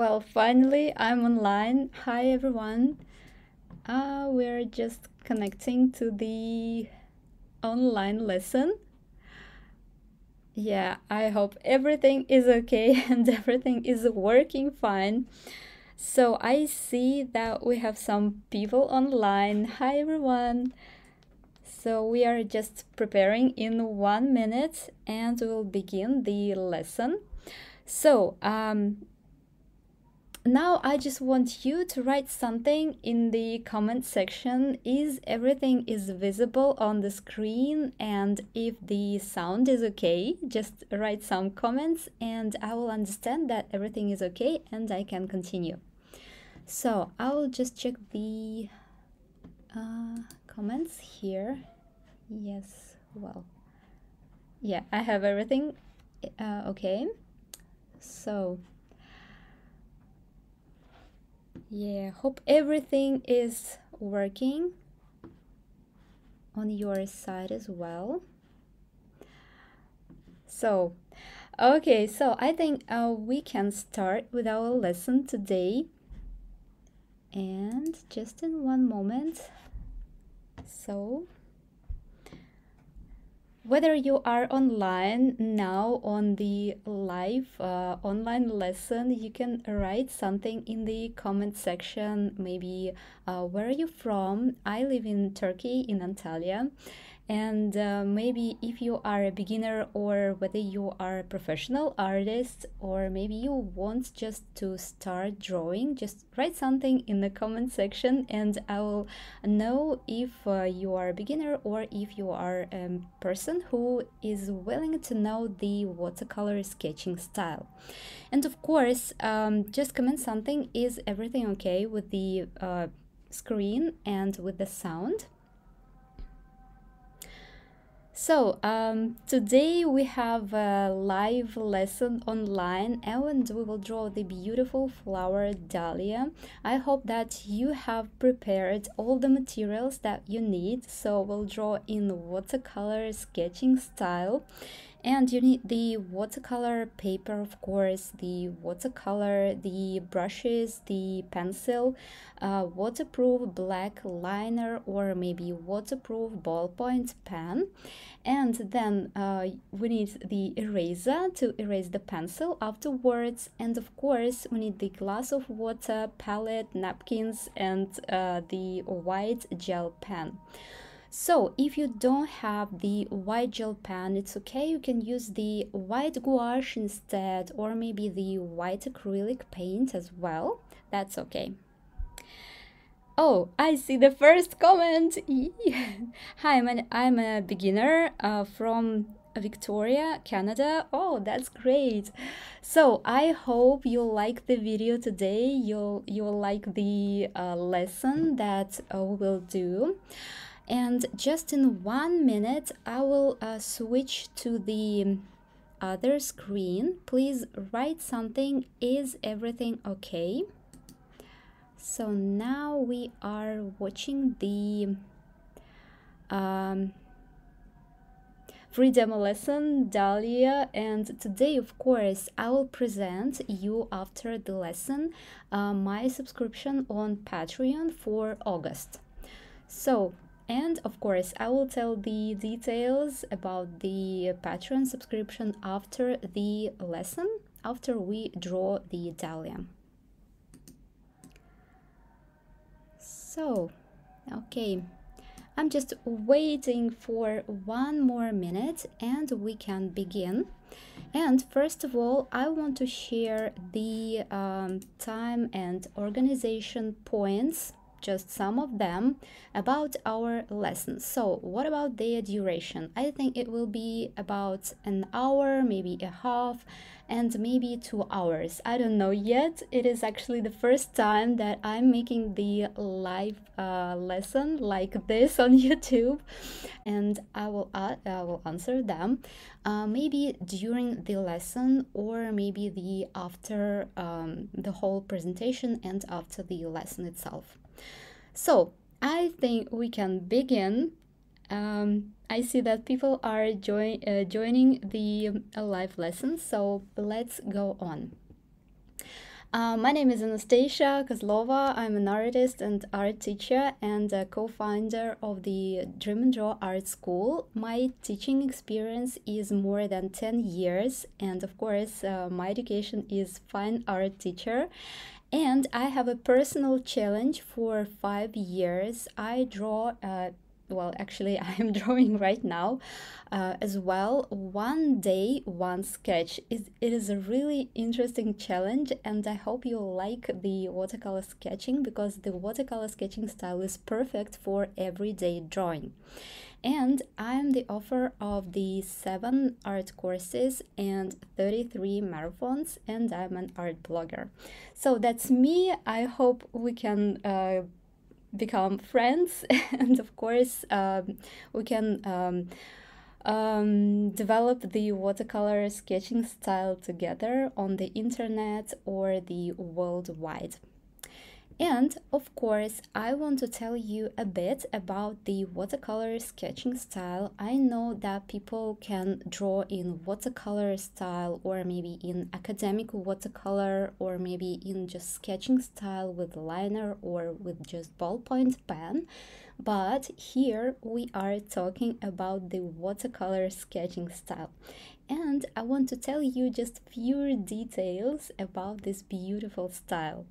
Well, finally, I'm online. Hi, everyone. Uh, we're just connecting to the online lesson. Yeah, I hope everything is okay and everything is working fine. So I see that we have some people online. Hi, everyone. So we are just preparing in one minute and we'll begin the lesson. So, um, now I just want you to write something in the comment section. Is everything is visible on the screen? And if the sound is okay, just write some comments and I will understand that everything is okay and I can continue. So I will just check the uh, comments here. Yes, well, yeah, I have everything uh, okay. So yeah, hope everything is working on your side as well. So, okay, so I think uh, we can start with our lesson today. And just in one moment. So, whether you are online now on the live uh, online lesson you can write something in the comment section. Maybe uh, where are you from? I live in turkey in antalya and uh, maybe if you are a beginner or whether you are a professional artist or maybe you want just to start drawing just write something in the comment section and i will know if uh, you are a beginner or if you are a person who is willing to know the watercolor sketching style. And of course um, just comment something is everything okay with the uh, screen and with the sound so, um, today we have a live lesson online and we will draw the beautiful flower dahlia. I hope that you have prepared all the materials that you need. So, we'll draw in watercolor sketching style and you need the watercolor paper of course the watercolor the brushes the pencil uh, waterproof black liner or maybe waterproof ballpoint pen. And then uh, we need the eraser to erase the pencil afterwards. And of course we need the glass of water palette napkins and uh, the white gel pen so if you don't have the white gel pen, it's okay. You can use the white gouache instead or maybe the white acrylic paint as well. That's okay. Oh, I see the first comment. Hi, I'm, an, I'm a beginner uh, from Victoria, Canada. Oh, that's great. So I hope you'll like the video today. You'll you'll like the uh, lesson that uh, we will do and just in one minute I will uh, switch to the other screen. Please write something. Is everything okay? So now we are watching the um, free demo lesson Dahlia. And today of course I will present you after the lesson uh, my subscription on Patreon for August. So and of course, I will tell the details about the Patreon subscription after the lesson, after we draw the dahlia. So, okay, I'm just waiting for one more minute and we can begin. And first of all, I want to share the um, time and organization points just some of them about our lessons. So, what about their duration? I think it will be about an hour, maybe a half, and maybe two hours. I don't know yet. It is actually the first time that I'm making the live uh, lesson like this on YouTube, and I will uh, I will answer them uh, maybe during the lesson or maybe the after um, the whole presentation and after the lesson itself. So I think we can begin. Um, I see that people are join, uh, joining the uh, live lesson, so let's go on. Uh, my name is Anastasia Kozlova. I'm an artist and art teacher and a co-founder of the Dream and Draw Art School. My teaching experience is more than 10 years and of course uh, my education is fine art teacher and I have a personal challenge for five years. I draw uh, well actually i'm drawing right now uh, as well. One day one sketch. It, it is a really interesting challenge and i hope you like the watercolor sketching because the watercolor sketching style is perfect for everyday drawing and i'm the author of the seven art courses and 33 marathons and i'm an art blogger. So that's me. I hope we can uh, become friends. And of course um, we can um, um, develop the watercolor sketching style together on the internet or the worldwide and of course, I want to tell you a bit about the watercolor sketching style. I know that people can draw in watercolor style or maybe in academic watercolor or maybe in just sketching style with liner or with just ballpoint pen. But here we are talking about the watercolor sketching style. And I want to tell you just few details about this beautiful style.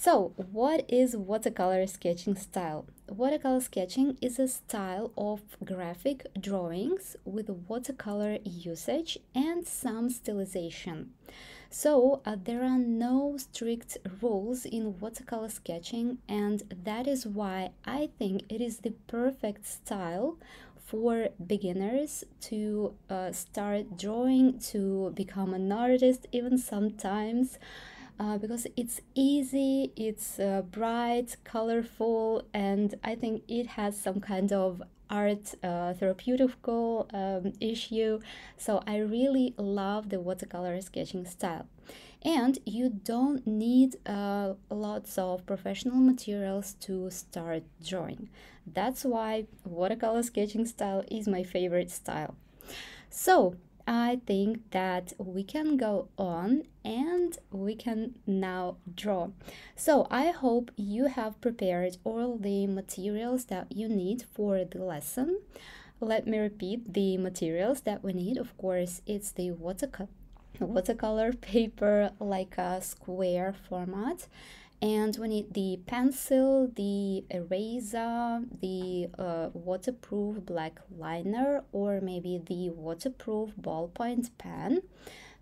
So, what is watercolor sketching style? Watercolor sketching is a style of graphic drawings with watercolor usage and some stylization. So, uh, there are no strict rules in watercolor sketching, and that is why I think it is the perfect style for beginners to uh, start drawing, to become an artist, even sometimes uh, because it's easy, it's uh, bright, colorful, and I think it has some kind of art uh, therapeutical um, issue. So I really love the watercolor sketching style. And you don't need uh, lots of professional materials to start drawing. That's why watercolor sketching style is my favorite style. So I think that we can go on and we can now draw. So I hope you have prepared all the materials that you need for the lesson. Let me repeat the materials that we need. Of course, it's the watercolor watercolor paper like a square format and we need the pencil, the eraser, the uh, waterproof black liner or maybe the waterproof ballpoint pen.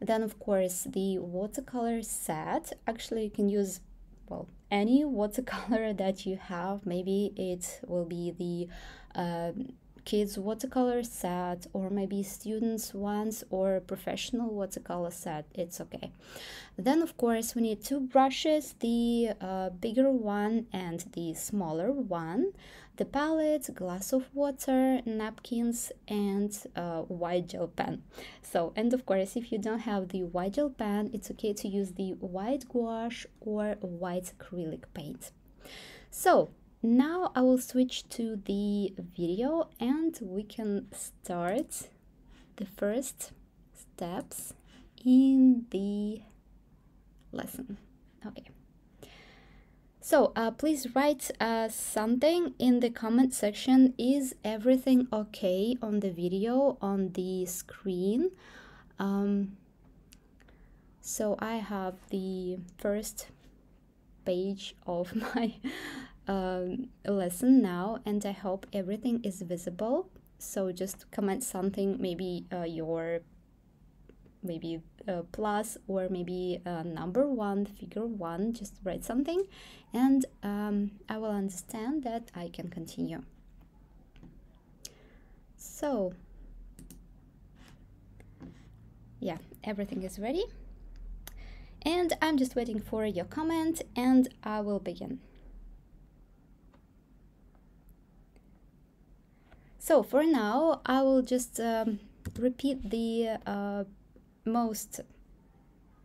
Then of course the watercolor set, actually you can use well any watercolor that you have, maybe it will be the uh, kids watercolor set or maybe students ones or professional watercolor set it's okay. Then of course we need two brushes the uh, bigger one and the smaller one. The palette glass of water napkins and uh, white gel pen. So and of course if you don't have the white gel pen it's okay to use the white gouache or white acrylic paint. So now I will switch to the video and we can start the first steps in the lesson. Okay. So uh, please write uh, something in the comment section. Is everything okay on the video on the screen? Um, so I have the first page of my um, lesson now and I hope everything is visible. So just comment something, maybe uh, your maybe a plus or maybe a number one, figure one, just write something and um, I will understand that I can continue. So, yeah, everything is ready. And I'm just waiting for your comment and I will begin. So for now, I will just um, repeat the uh, most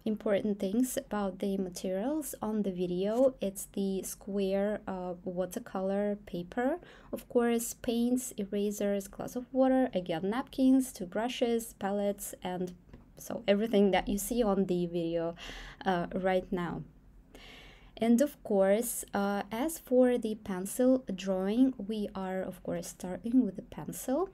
important things about the materials on the video. It's the square uh, watercolor paper, of course, paints, erasers, glass of water, again napkins, two brushes, palettes, and so everything that you see on the video uh, right now and of course uh, as for the pencil drawing we are of course starting with the pencil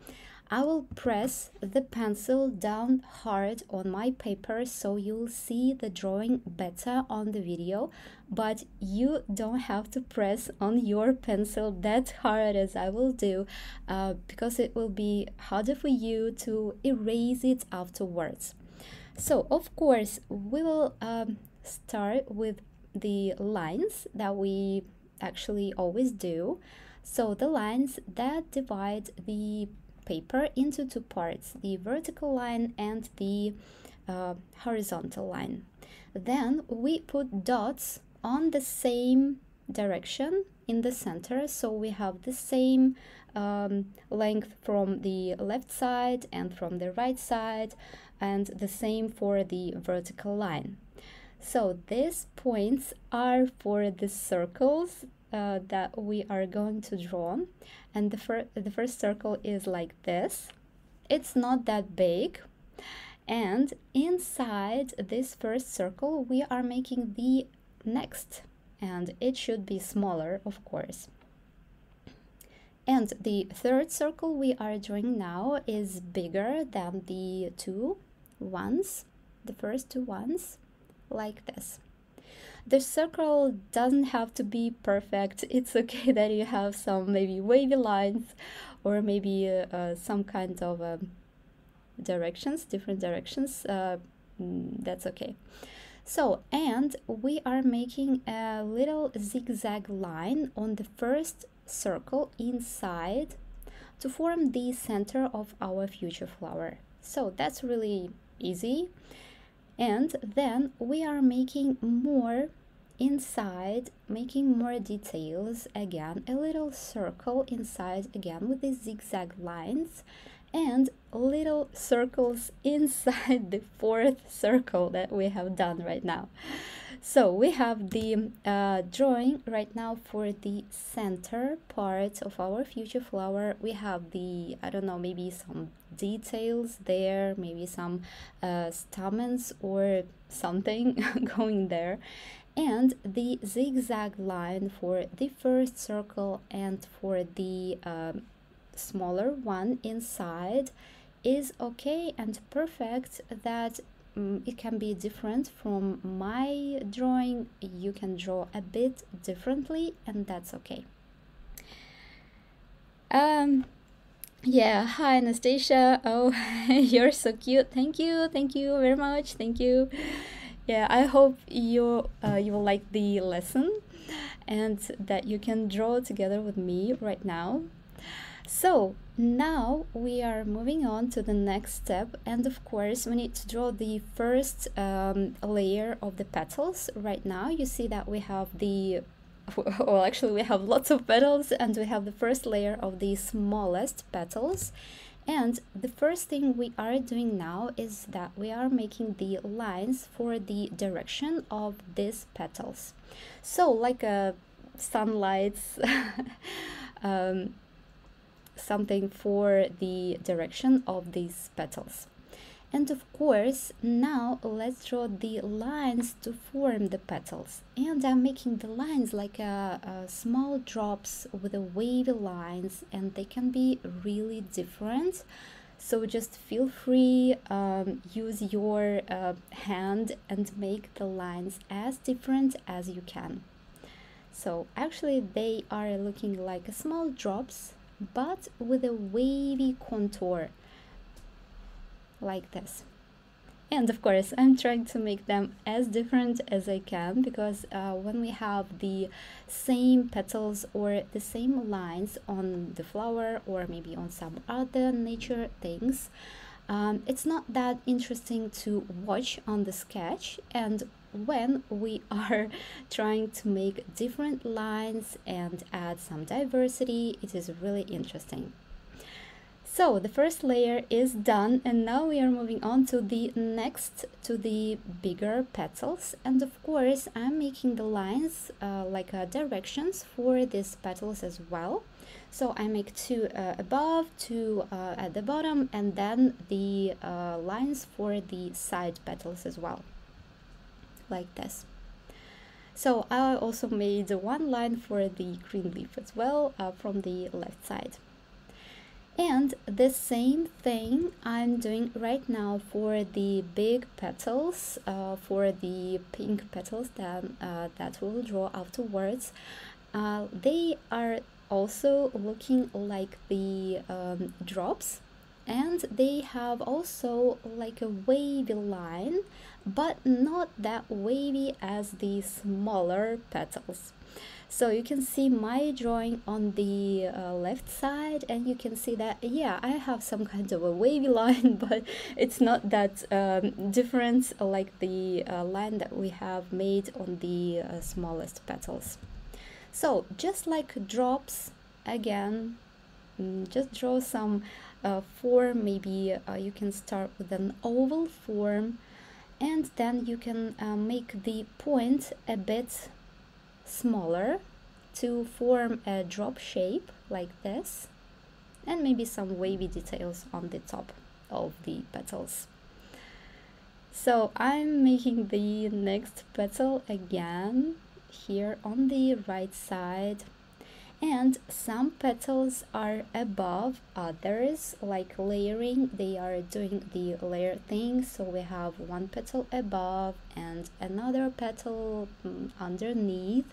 I will press the pencil down hard on my paper so you'll see the drawing better on the video but you don't have to press on your pencil that hard as I will do uh, because it will be harder for you to erase it afterwards. So of course we will um, start with the lines that we actually always do. So the lines that divide the paper into two parts, the vertical line and the uh, horizontal line. Then we put dots on the same direction in the center so we have the same um, length from the left side and from the right side and the same for the vertical line. So these points are for the circles uh, that we are going to draw. And the, fir the first circle is like this. It's not that big. And inside this first circle we are making the next. And it should be smaller of course. And the third circle we are drawing now is bigger than the two ones the first two ones like this the circle doesn't have to be perfect. It's okay that you have some maybe wavy lines or maybe uh, uh, some kind of um, directions, different directions. Uh, mm, that's okay. So, and we are making a little zigzag line on the first circle inside to form the center of our future flower. So that's really easy and then we are making more inside making more details again a little circle inside again with these zigzag lines and little circles inside the fourth circle that we have done right now so we have the uh, drawing right now for the center part of our future flower. We have the i don't know maybe some details there maybe some uh, stamens or something going there. And the zigzag line for the first circle and for the um, smaller one inside is okay and perfect that um, it can be different from my drawing. You can draw a bit differently and that's okay. Um yeah. Hi anastasia. Oh you're so cute. Thank you. Thank you very much. Thank you. Yeah i hope you uh, you will like the lesson and that you can draw together with me right now. So now we are moving on to the next step and of course we need to draw the first um, layer of the petals right now you see that we have the well actually we have lots of petals and we have the first layer of the smallest petals and the first thing we are doing now is that we are making the lines for the direction of these petals. So like a sunlight, um, something for the direction of these petals. And of course, now let's draw the lines to form the petals. And I'm making the lines like a, a small drops with a wavy lines and they can be really different. So just feel free, um, use your uh, hand and make the lines as different as you can. So actually they are looking like small drops, but with a wavy contour like this. And of course I'm trying to make them as different as I can because uh, when we have the same petals or the same lines on the flower or maybe on some other nature things um, it's not that interesting to watch on the sketch. And when we are trying to make different lines and add some diversity it is really interesting So the first layer is done and now we are moving on to the next, to the bigger petals. And of course, I'm making the lines uh, like uh, directions for these petals as well. So I make two uh, above, two uh, at the bottom, and then the uh, lines for the side petals as well, like this. So I also made one line for the green leaf as well uh, from the left side. And the same thing I'm doing right now for the big petals, uh, for the pink petals that, uh, that we'll draw afterwards. Uh, they are also looking like the um, drops and they have also like a wavy line but not that wavy as the smaller petals. So you can see my drawing on the uh, left side and you can see that yeah I have some kind of a wavy line but it's not that um, different like the uh, line that we have made on the uh, smallest petals. So just like drops again mm, just draw some uh, form maybe uh, you can start with an oval form and then you can uh, make the point a bit smaller to form a drop shape like this and maybe some wavy details on the top of the petals. So I'm making the next petal again here on the right side and some petals are above others like layering they are doing the layer thing. So we have one petal above and another petal mm, underneath.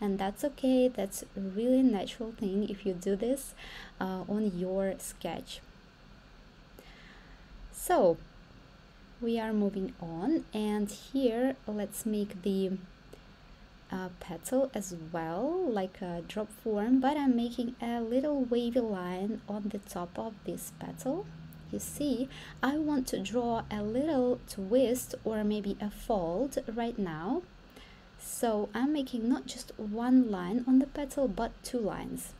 And that's okay that's a really natural thing if you do this uh, on your sketch. So we are moving on and here let's make the uh, petal as well like a drop form but I'm making a little wavy line on the top of this petal. You see I want to draw a little twist or maybe a fold right now. So I'm making not just one line on the petal but two lines.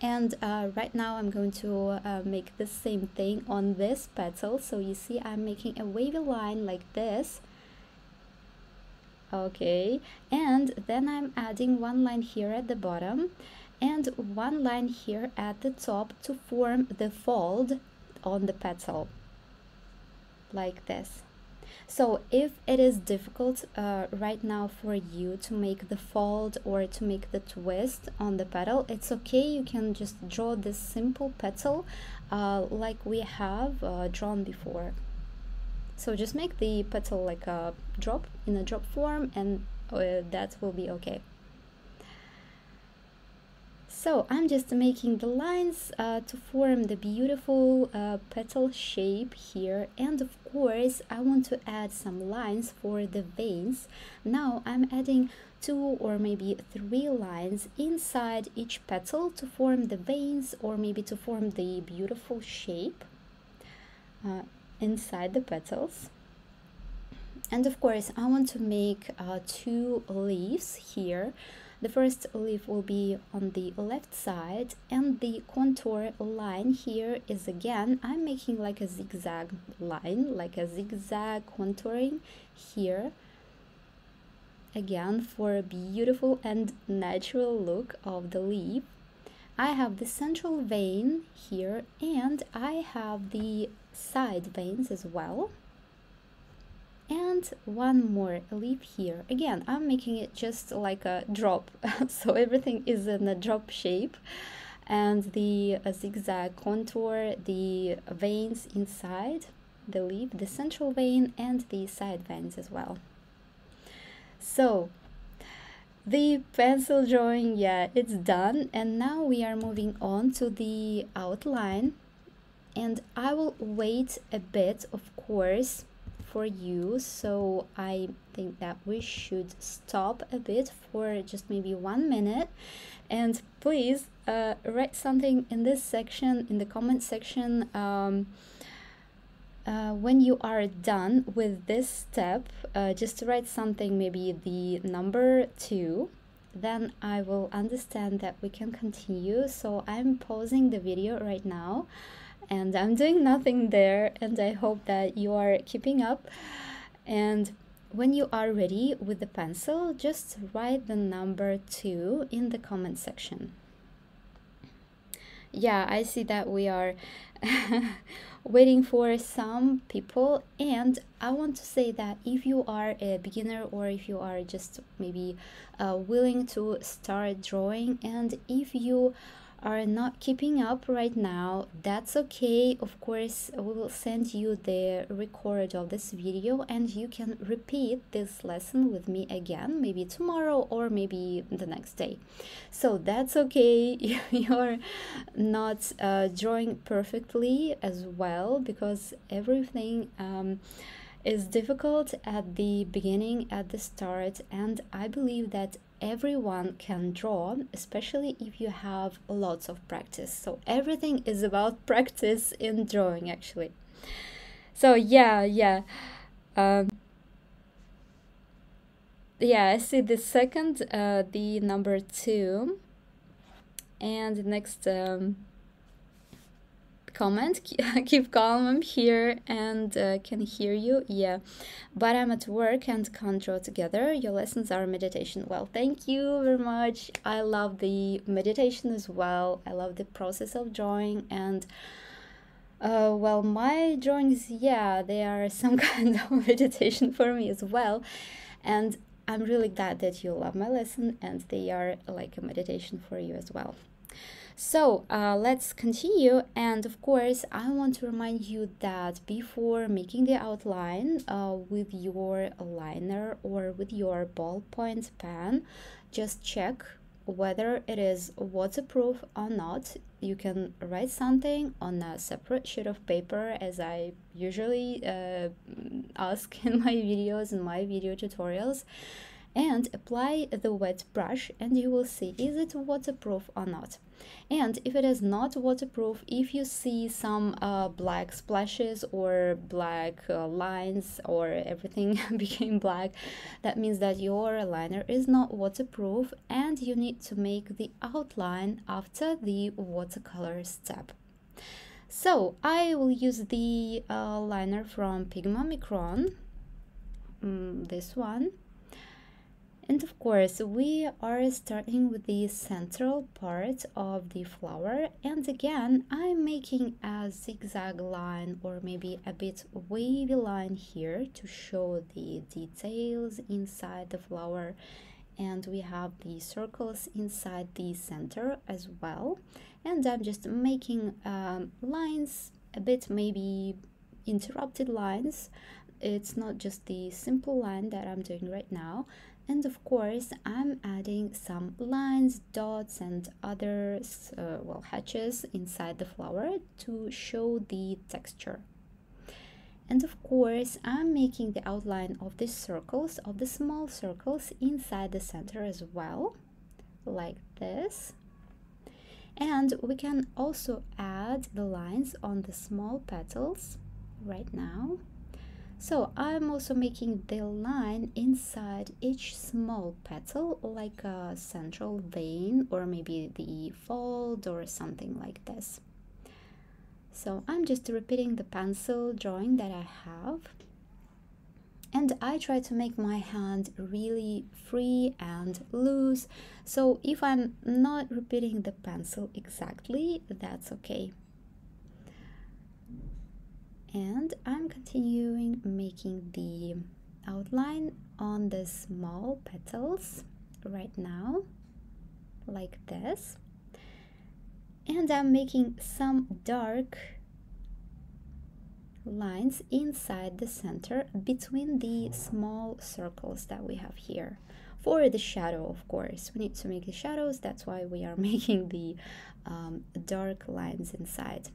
And uh, right now I'm going to uh, make the same thing on this petal. So you see I'm making a wavy line like this okay. And then I'm adding one line here at the bottom and one line here at the top to form the fold on the petal like this. So if it is difficult uh, right now for you to make the fold or to make the twist on the petal it's okay. You can just draw this simple petal uh, like we have uh, drawn before so just make the petal like a drop in a drop form and uh, that will be okay. So I'm just making the lines uh, to form the beautiful uh, petal shape here. And of course I want to add some lines for the veins. Now I'm adding two or maybe three lines inside each petal to form the veins or maybe to form the beautiful shape. Uh, inside the petals. And of course I want to make uh, two leaves here the first leaf will be on the left side and the contour line here is again, I'm making like a zigzag line, like a zigzag contouring here. Again, for a beautiful and natural look of the leaf. I have the central vein here and I have the side veins as well. And one more leaf here. Again i'm making it just like a drop so everything is in a drop shape. And the uh, zigzag contour the veins inside the leaf the central vein and the side veins as well. So the pencil drawing yeah it's done. And now we are moving on to the outline and I will wait a bit of course for you. So I think that we should stop a bit for just maybe one minute. And please uh, write something in this section in the comment section um, uh, when you are done with this step uh, just write something maybe the number two. Then I will understand that we can continue. So I'm pausing the video right now and I'm doing nothing there and I hope that you are keeping up. And when you are ready with the pencil, just write the number 2 in the comment section. Yeah, I see that we are waiting for some people and i want to say that if you are a beginner or if you are just maybe uh, willing to start drawing and if you are not keeping up right now that's okay. Of course we will send you the record of this video and you can repeat this lesson with me again maybe tomorrow or maybe the next day. So that's okay. You're not uh, drawing perfectly as well because everything um, is difficult at the beginning, at the start, and I believe that everyone can draw, especially if you have lots of practice. So everything is about practice in drawing, actually. So yeah, yeah. Um, yeah, I see the second, uh, the number two, and next um, comment. Keep calm i'm here and uh, can hear you. Yeah. But i'm at work and can't draw together. Your lessons are meditation. Well thank you very much. I love the meditation as well. I love the process of drawing and uh, well my drawings yeah they are some kind of meditation for me as well. And i'm really glad that you love my lesson and they are like a meditation for you as well so uh, let's continue. And of course, I want to remind you that before making the outline uh, with your liner or with your ballpoint pen, just check whether it is waterproof or not. You can write something on a separate sheet of paper as I usually uh, ask in my videos in my video tutorials and apply the wet brush and you will see is it waterproof or not. And if it is not waterproof if you see some uh, black splashes or black uh, lines or everything became black that means that your liner is not waterproof and you need to make the outline after the watercolor step. So I will use the uh, liner from Pigma Micron, mm, this one, and of course, we are starting with the central part of the flower. And again, I'm making a zigzag line or maybe a bit wavy line here to show the details inside the flower. And we have the circles inside the center as well. And I'm just making um, lines, a bit maybe interrupted lines. It's not just the simple line that I'm doing right now and of course I'm adding some lines, dots and other uh, well hatches inside the flower to show the texture. And of course I'm making the outline of the circles, of the small circles inside the center as well, like this. And we can also add the lines on the small petals right now so I'm also making the line inside each small petal like a central vein or maybe the fold or something like this. So I'm just repeating the pencil drawing that I have. And I try to make my hand really free and loose. So if I'm not repeating the pencil exactly that's okay and I'm continuing making the outline on the small petals right now like this. And I'm making some dark lines inside the center between the small circles that we have here. For the shadow of course. We need to make the shadows. That's why we are making the um, dark lines inside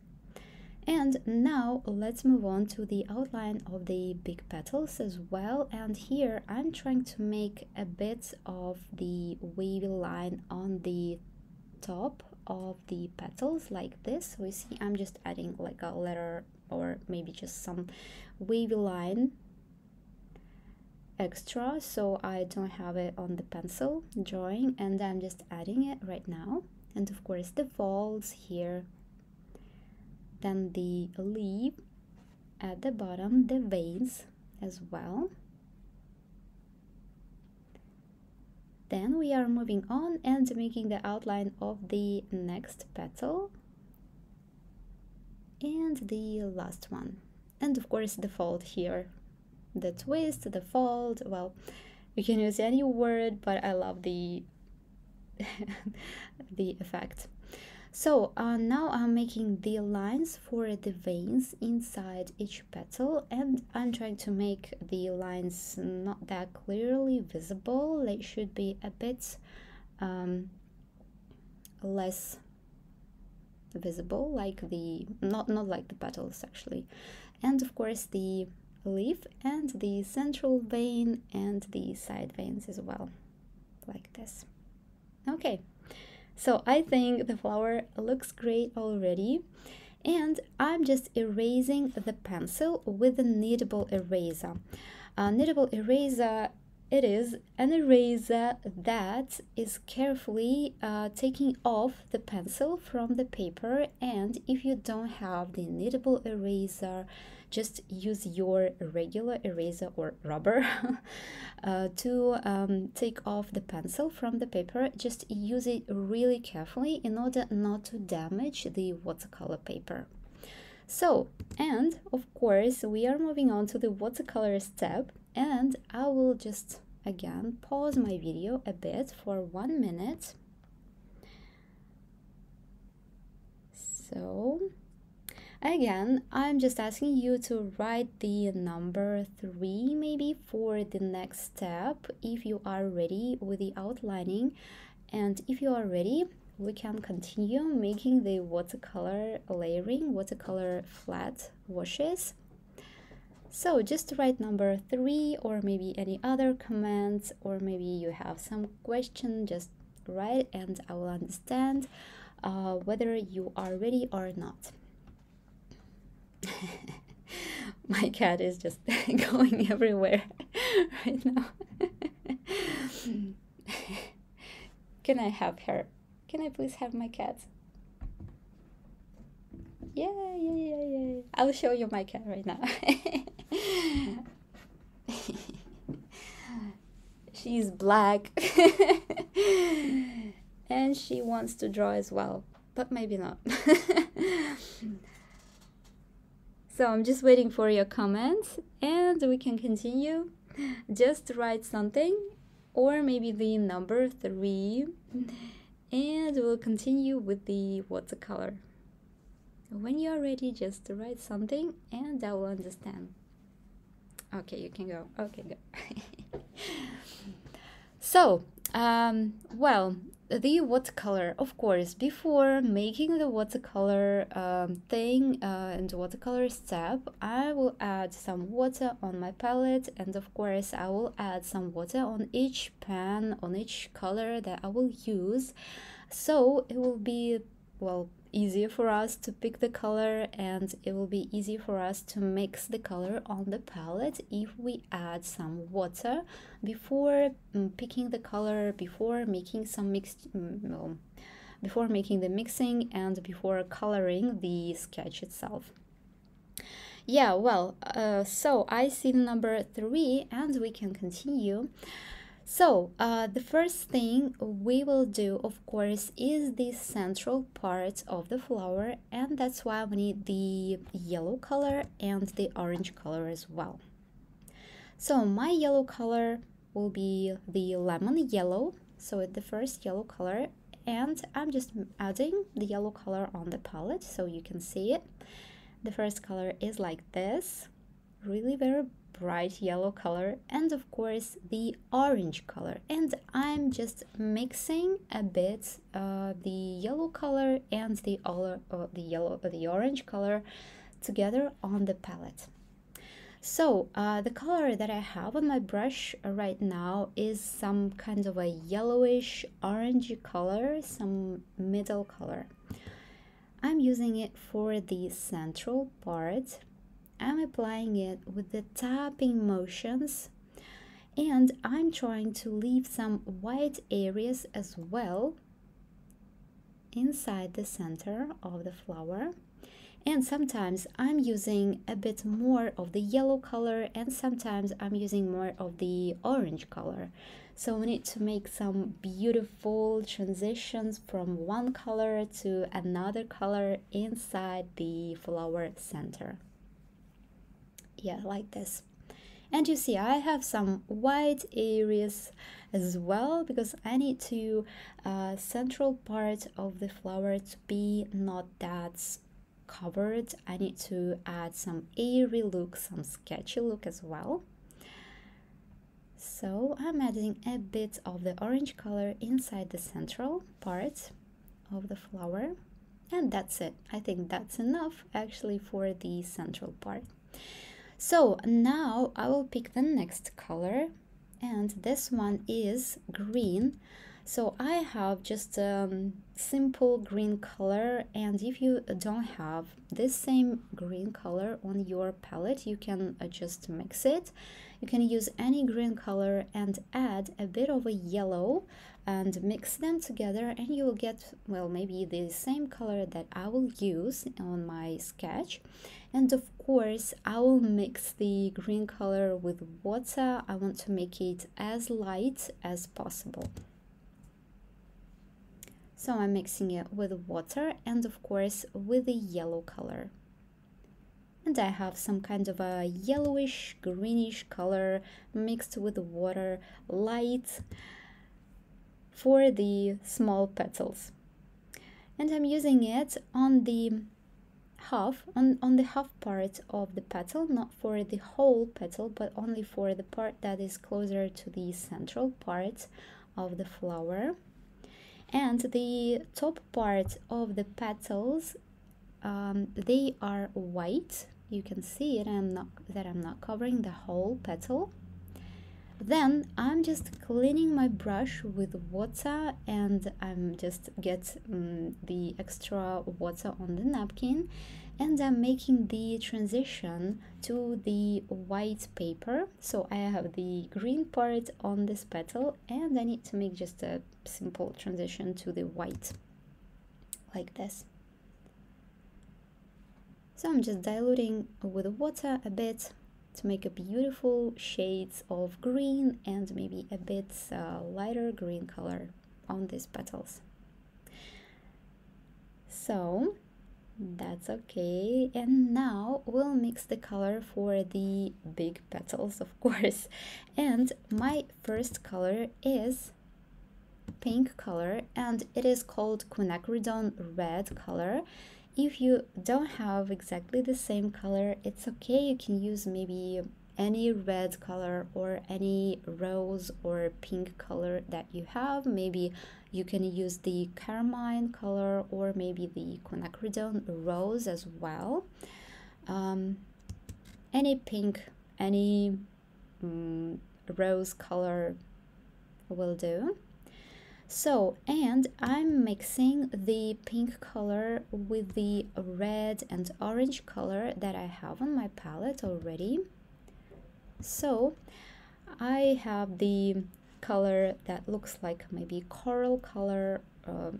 and now let's move on to the outline of the big petals as well. And here I'm trying to make a bit of the wavy line on the top of the petals like this. So you see I'm just adding like a letter or maybe just some wavy line extra so I don't have it on the pencil drawing and I'm just adding it right now and of course the folds here then the leaf at the bottom the veins as well. Then we are moving on and making the outline of the next petal and the last one. And of course the fold here. The twist the fold well you can use any word but i love the the effect so uh, now I'm making the lines for the veins inside each petal and I'm trying to make the lines not that clearly visible. They should be a bit um, less visible like the not not like the petals actually. And of course the leaf and the central vein and the side veins as well like this. Okay so I think the flower looks great already. And I'm just erasing the pencil with a kneadable eraser. A kneadable eraser it is an eraser that is carefully uh, taking off the pencil from the paper and if you don't have the kneadable eraser just use your regular eraser or rubber uh, to um, take off the pencil from the paper. Just use it really carefully in order not to damage the watercolor paper. So and of course we are moving on to the watercolor step. And I will just again pause my video a bit for one minute. So again I'm just asking you to write the number three maybe for the next step if you are ready with the outlining and if you are ready we can continue making the watercolor layering watercolor flat washes so just write number three or maybe any other comments or maybe you have some question, just write and I will understand uh, whether you are ready or not. My cat is just going everywhere right now. Can I have her? Can I please have my cat? Yeah, yeah, yeah, yeah. I'll show you my cat right now. She's black. and she wants to draw as well, but maybe not. So I'm just waiting for your comments and we can continue. Just write something or maybe the number three and we'll continue with the watercolor. When you're ready, just write something and I will understand. Okay, you can go. Okay, go. so, um, well, the watercolor, of course, before making the watercolor um, thing uh, and watercolor step, I will add some water on my palette and of course I will add some water on each pen, on each color that I will use. So it will be, well, easier for us to pick the color and it will be easy for us to mix the color on the palette if we add some water before um, picking the color before making some mixed um, before making the mixing and before coloring the sketch itself. Yeah well uh, so i see the number three and we can continue so uh, the first thing we will do, of course, is the central part of the flower and that's why we need the yellow color and the orange color as well. So my yellow color will be the lemon yellow, so it's the first yellow color and I'm just adding the yellow color on the palette so you can see it. The first color is like this, really very bright yellow color and of course the orange color. And I'm just mixing a bit uh, the yellow color and the, uh, the yellow uh, the orange color together on the palette. So uh, the color that I have on my brush right now is some kind of a yellowish orangey color some middle color. I'm using it for the central part I'm applying it with the tapping motions and I'm trying to leave some white areas as well inside the center of the flower. And sometimes I'm using a bit more of the yellow color and sometimes I'm using more of the orange color. So we need to make some beautiful transitions from one color to another color inside the flower center yeah like this. And you see I have some white areas as well because I need to uh, central part of the flower to be not that covered. I need to add some airy look some sketchy look as well. So I'm adding a bit of the orange color inside the central part of the flower. And that's it. I think that's enough actually for the central part so now I will pick the next color and this one is green. So I have just a um, simple green color and if you don't have this same green color on your palette you can uh, just mix it. You can use any green color and add a bit of a yellow and mix them together and you will get well maybe the same color that I will use on my sketch. And of course I will mix the green color with water. I want to make it as light as possible. So I'm mixing it with water and of course with the yellow color and I have some kind of a yellowish greenish color mixed with water light for the small petals. And I'm using it on the half on, on the half part of the petal not for the whole petal but only for the part that is closer to the central part of the flower. And the top part of the petals um, they are white you can see it I'm not that I'm not covering the whole petal. Then I'm just cleaning my brush with water and I'm just get um, the extra water on the napkin and I'm making the transition to the white paper. So I have the green part on this petal and I need to make just a simple transition to the white like this so I'm just diluting with water a bit to make a beautiful shades of green and maybe a bit uh, lighter green color on these petals. So that's okay. And now we'll mix the color for the big petals, of course. And my first color is pink color and it is called quinacridone red color if you don't have exactly the same color it's okay. You can use maybe any red color or any rose or pink color that you have. Maybe you can use the carmine color or maybe the quinacridone rose as well. Um, any pink any um, rose color will do so, and I'm mixing the pink color with the red and orange color that I have on my palette already. So, I have the color that looks like maybe coral color uh,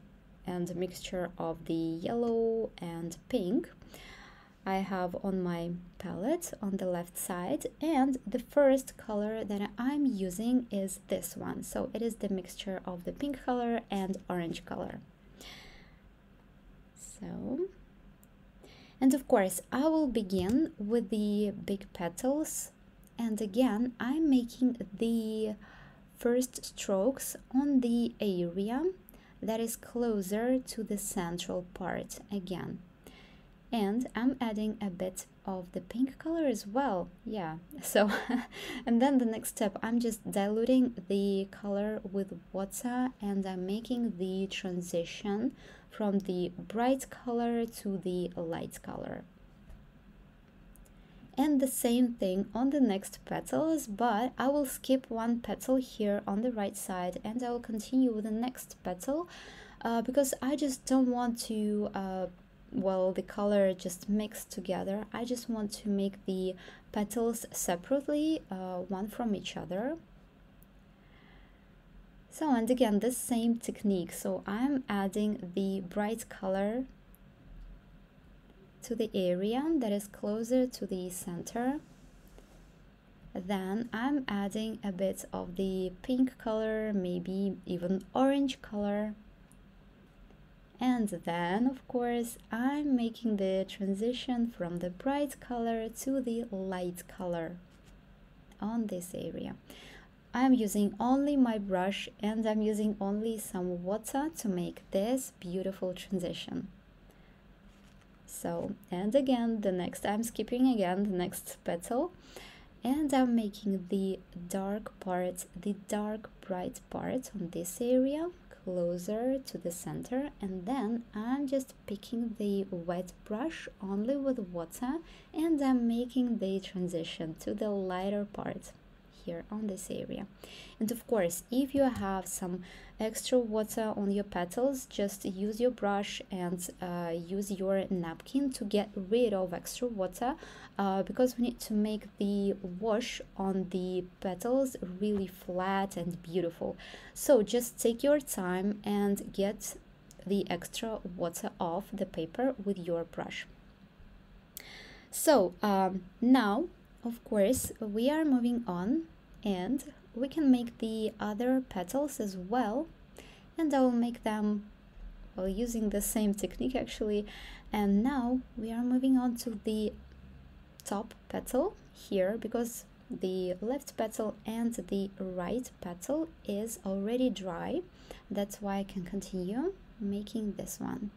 and a mixture of the yellow and pink. I have on my palette on the left side and the first color that I'm using is this one. So it is the mixture of the pink color and orange color. So and of course I will begin with the big petals. And again I'm making the first strokes on the area that is closer to the central part again and I'm adding a bit of the pink color as well. Yeah so and then the next step I'm just diluting the color with water and I'm making the transition from the bright color to the light color. And the same thing on the next petals but I will skip one petal here on the right side and I will continue with the next petal uh, because I just don't want to uh, well the color just mixed together I just want to make the petals separately uh, one from each other So, and again, the same technique. So I'm adding the bright color to the area that is closer to the center. Then I'm adding a bit of the pink color, maybe even orange color. And then, of course, I'm making the transition from the bright color to the light color on this area. I'm using only my brush and I'm using only some water to make this beautiful transition. So, and again, the next, I'm skipping again the next petal and I'm making the dark part, the dark bright part on this area closer to the center and then I'm just picking the wet brush only with water and I'm making the transition to the lighter part here on this area. And of course if you have some extra water on your petals just use your brush and uh, use your napkin to get rid of extra water uh, because we need to make the wash on the petals really flat and beautiful. So just take your time and get the extra water off the paper with your brush. So um, now of course we are moving on and we can make the other petals as well. And I will make them well, using the same technique actually. And now we are moving on to the top petal here because the left petal and the right petal is already dry. That's why I can continue making this one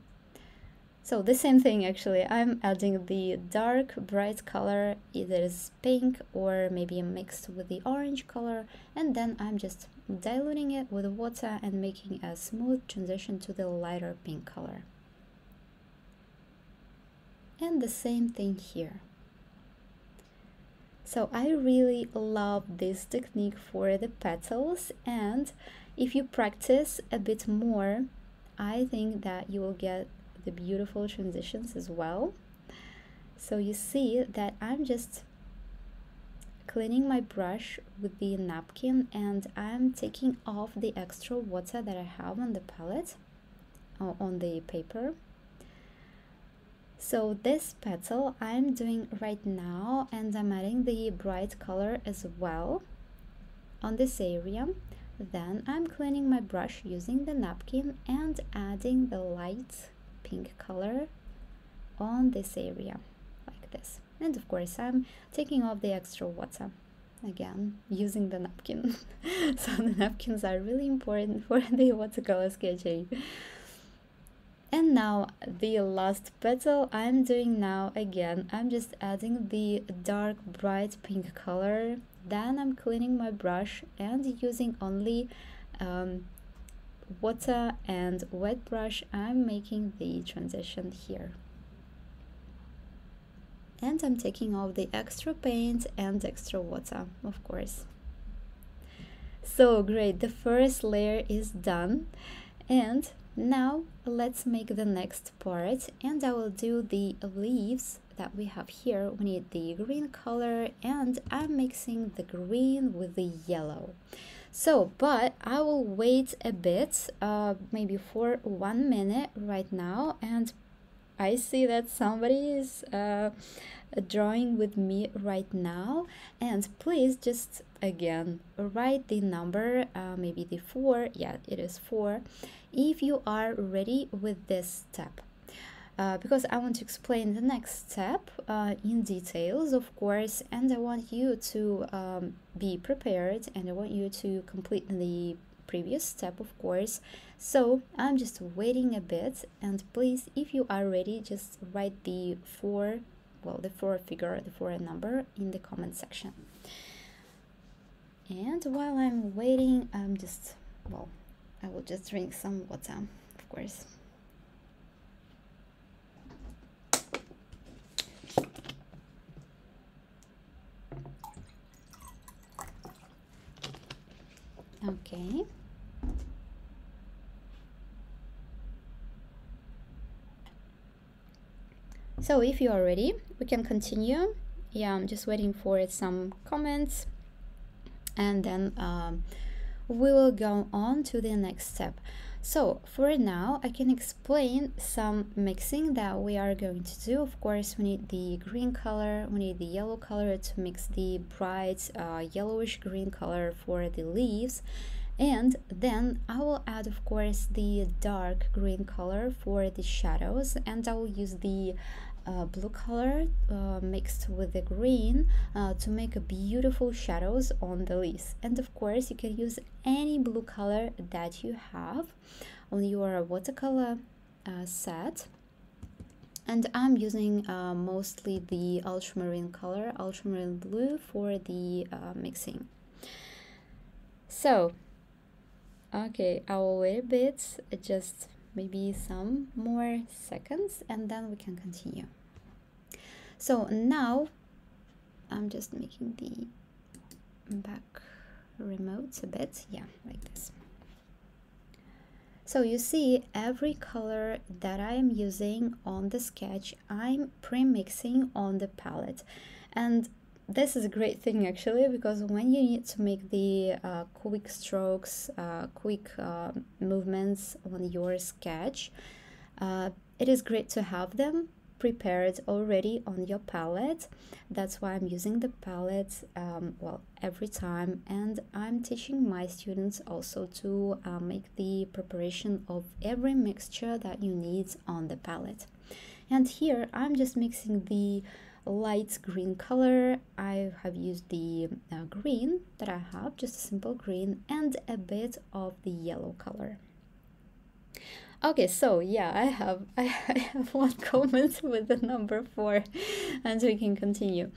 so the same thing actually, I'm adding the dark bright color, either is pink or maybe mixed with the orange color and then I'm just diluting it with water and making a smooth transition to the lighter pink color. And the same thing here. So I really love this technique for the petals and if you practice a bit more, I think that you will get the beautiful transitions as well. So you see that I'm just cleaning my brush with the napkin and I'm taking off the extra water that I have on the palette or uh, on the paper. So this petal I'm doing right now and I'm adding the bright color as well on this area. Then I'm cleaning my brush using the napkin and adding the light pink color on this area like this. And of course I'm taking off the extra water again using the napkin. So the napkins are really important for the watercolor sketching. And now the last petal I'm doing now again I'm just adding the dark bright pink color. Then I'm cleaning my brush and using only um, water and wet brush I'm making the transition here. And I'm taking off the extra paint and extra water of course. So great the first layer is done. And now let's make the next part. And I will do the leaves that we have here. We need the green color and I'm mixing the green with the yellow so but I will wait a bit uh, maybe for one minute right now and I see that somebody is uh, drawing with me right now. And please just again write the number uh, maybe the four. Yeah it is four. If you are ready with this step uh, because I want to explain the next step uh, in details, of course, and I want you to um, be prepared and I want you to complete the previous step, of course. So I'm just waiting a bit, and please, if you are ready, just write the four, well, the four figure, the four number in the comment section. And while I'm waiting, I'm just, well, I will just drink some water, of course. Okay. So if you are ready, we can continue. Yeah, I'm just waiting for some comments and then um, we will go on to the next step. So for now, I can explain some mixing that we are going to do. Of course, we need the green color, we need the yellow color to mix the bright uh, yellowish green color for the leaves. And then I will add, of course, the dark green color for the shadows and I will use the uh, blue color uh, mixed with the green uh, to make a beautiful shadows on the leaves. And of course you can use any blue color that you have on your watercolor uh, set. And I'm using uh, mostly the ultramarine color ultramarine blue for the uh, mixing. So okay I will wait a bit just maybe some more seconds and then we can continue so now I'm just making the back remote a bit. Yeah like this. So you see every color that I am using on the sketch I'm pre-mixing on the palette. And this is a great thing actually because when you need to make the uh, quick strokes uh, quick uh, movements on your sketch uh, it is great to have them prepared already on your palette that's why I'm using the palette um, well every time. And I'm teaching my students also to uh, make the preparation of every mixture that you need on the palette and here I'm just mixing the light green color. I have used the uh, green that I have just a simple green and a bit of the yellow color okay so yeah i have i have one comment with the number four and we can continue.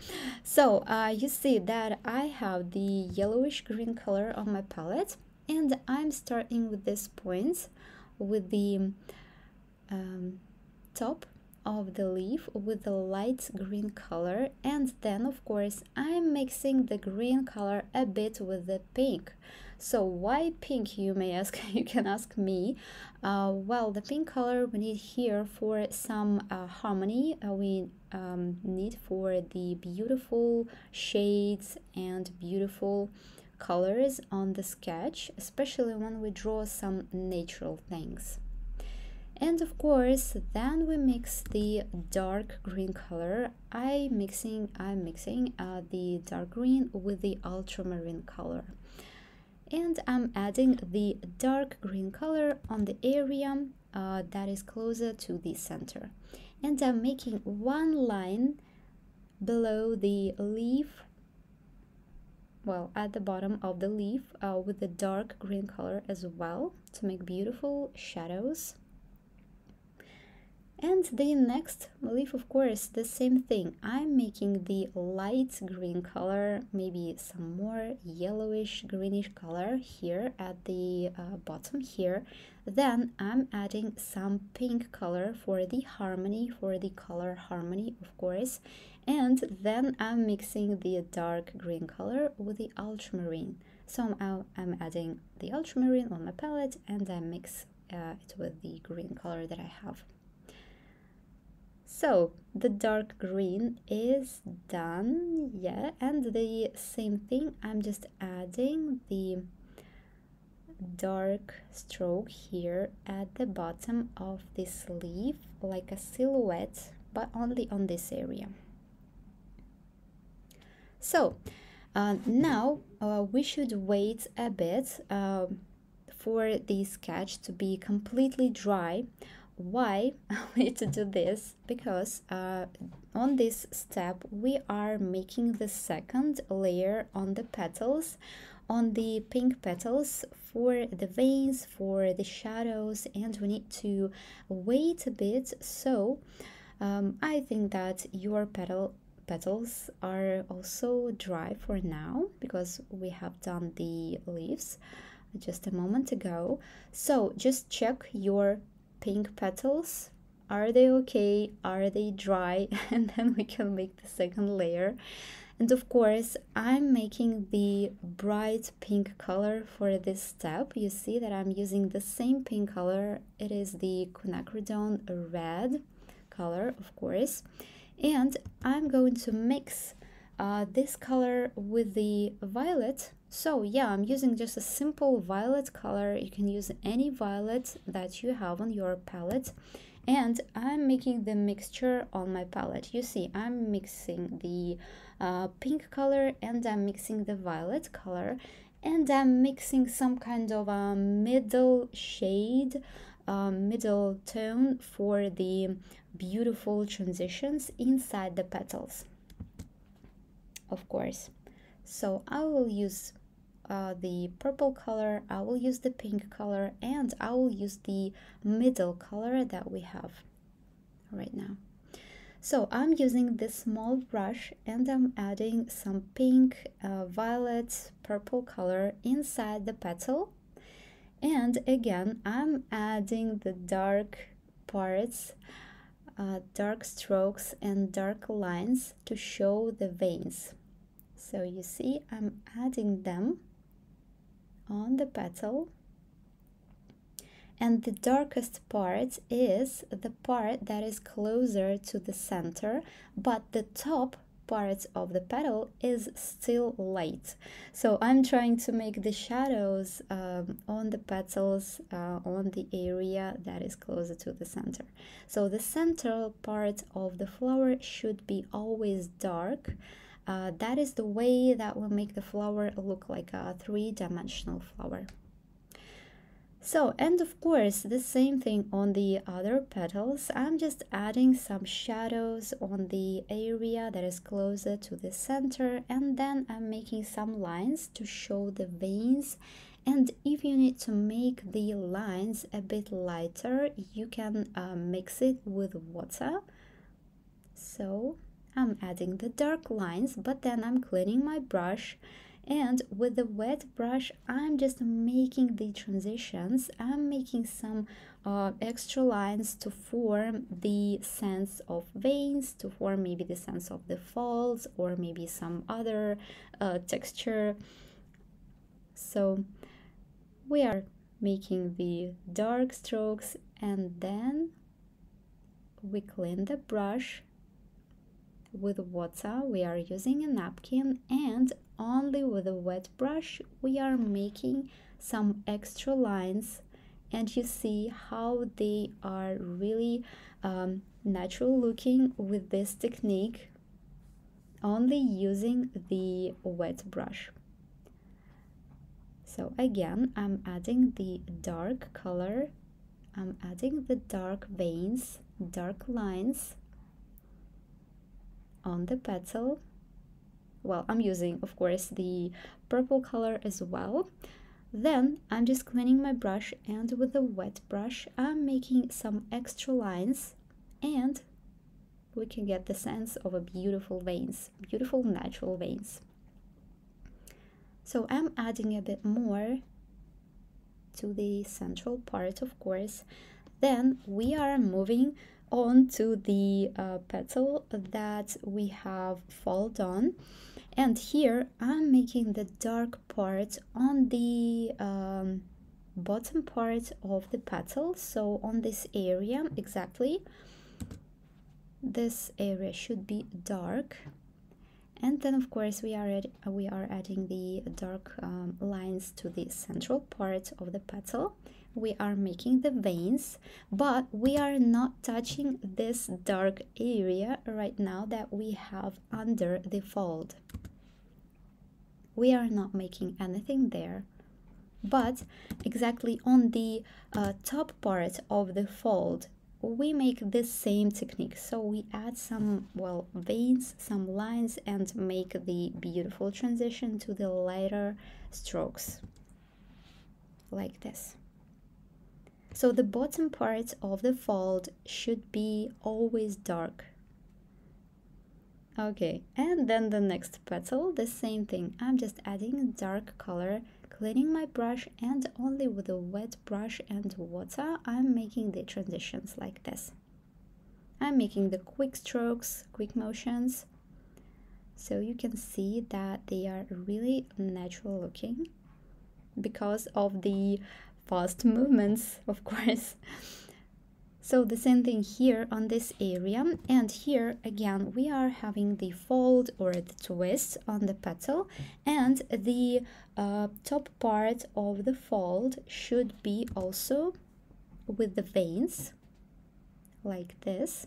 So uh, you see that i have the yellowish green color on my palette and i'm starting with this point with the um, top of the leaf with the light green color and then of course I'm mixing the green color a bit with the pink so why pink you may ask you can ask me. Uh, well the pink color we need here for some uh, harmony uh, we um, need for the beautiful shades and beautiful colors on the sketch especially when we draw some natural things. And of course then we mix the dark green color. I mixing i'm mixing uh, the dark green with the ultramarine color and I'm adding the dark green color on the area uh, that is closer to the center. And I'm making one line below the leaf well at the bottom of the leaf uh, with the dark green color as well to make beautiful shadows and the next leaf of course the same thing. I'm making the light green color maybe some more yellowish greenish color here at the uh, bottom here. Then i'm adding some pink color for the harmony for the color harmony of course. And then i'm mixing the dark green color with the ultramarine. So i'm, adding the ultramarine on my palette and i mix uh, it with the green color that i have so the dark green is done yeah and the same thing i'm just adding the dark stroke here at the bottom of this leaf like a silhouette but only on this area. So uh, now uh, we should wait a bit uh, for the sketch to be completely dry why we need to do this? Because uh, on this step we are making the second layer on the petals on the pink petals for the veins for the shadows and we need to wait a bit. So um, I think that your petal petals are also dry for now because we have done the leaves just a moment ago. So just check your pink petals. Are they okay? Are they dry? And then we can make the second layer. And of course I'm making the bright pink color for this step. You see that I'm using the same pink color. It is the quinacridone red color of course. And I'm going to mix uh, this color with the violet. So yeah I'm using just a simple violet color. You can use any violet that you have on your palette. And I'm making the mixture on my palette. You see I'm mixing the uh, pink color and I'm mixing the violet color. And I'm mixing some kind of a middle shade um, middle tone for the beautiful transitions inside the petals of course so I will use uh, the purple color, I will use the pink color, and I will use the middle color that we have right now. So I'm using this small brush and I'm adding some pink, uh, violet, purple color inside the petal. And again, I'm adding the dark parts, uh, dark strokes and dark lines to show the veins. So you see, I'm adding them on the petal. And the darkest part is the part that is closer to the center but the top part of the petal is still light. So i'm trying to make the shadows um, on the petals uh, on the area that is closer to the center. So the central part of the flower should be always dark uh, that is the way that will make the flower look like a three-dimensional flower. So, and of course, the same thing on the other petals. I'm just adding some shadows on the area that is closer to the center and then I'm making some lines to show the veins and if you need to make the lines a bit lighter, you can uh, mix it with water. So I'm adding the dark lines, but then I'm cleaning my brush. And with the wet brush I'm just making the transitions. I'm making some uh, extra lines to form the sense of veins to form maybe the sense of the folds or maybe some other uh, texture. So we are making the dark strokes and then we clean the brush with water we are using a napkin and only with a wet brush we are making some extra lines. And you see how they are really um, natural looking with this technique only using the wet brush. So again I'm adding the dark color. I'm adding the dark veins dark lines on the petal well I'm using of course the purple color as well. Then I'm just cleaning my brush and with a wet brush I'm making some extra lines and we can get the sense of a beautiful veins beautiful natural veins. So I'm adding a bit more to the central part of course. Then we are moving on to the uh, petal that we have fold on. And here I'm making the dark part on the um, bottom part of the petal. So on this area exactly this area should be dark. And then of course we are we are adding the dark um, lines to the central part of the petal we are making the veins but we are not touching this dark area right now that we have under the fold. We are not making anything there. But exactly on the uh, top part of the fold we make the same technique. So we add some well veins some lines and make the beautiful transition to the lighter strokes. Like this so the bottom part of the fold should be always dark. Okay, and then the next petal, the same thing. I'm just adding dark color, cleaning my brush and only with a wet brush and water, I'm making the transitions like this. I'm making the quick strokes, quick motions. So you can see that they are really natural looking because of the fast movements, of course. so the same thing here on this area. And here again we are having the fold or the twist on the petal. And the uh, top part of the fold should be also with the veins like this.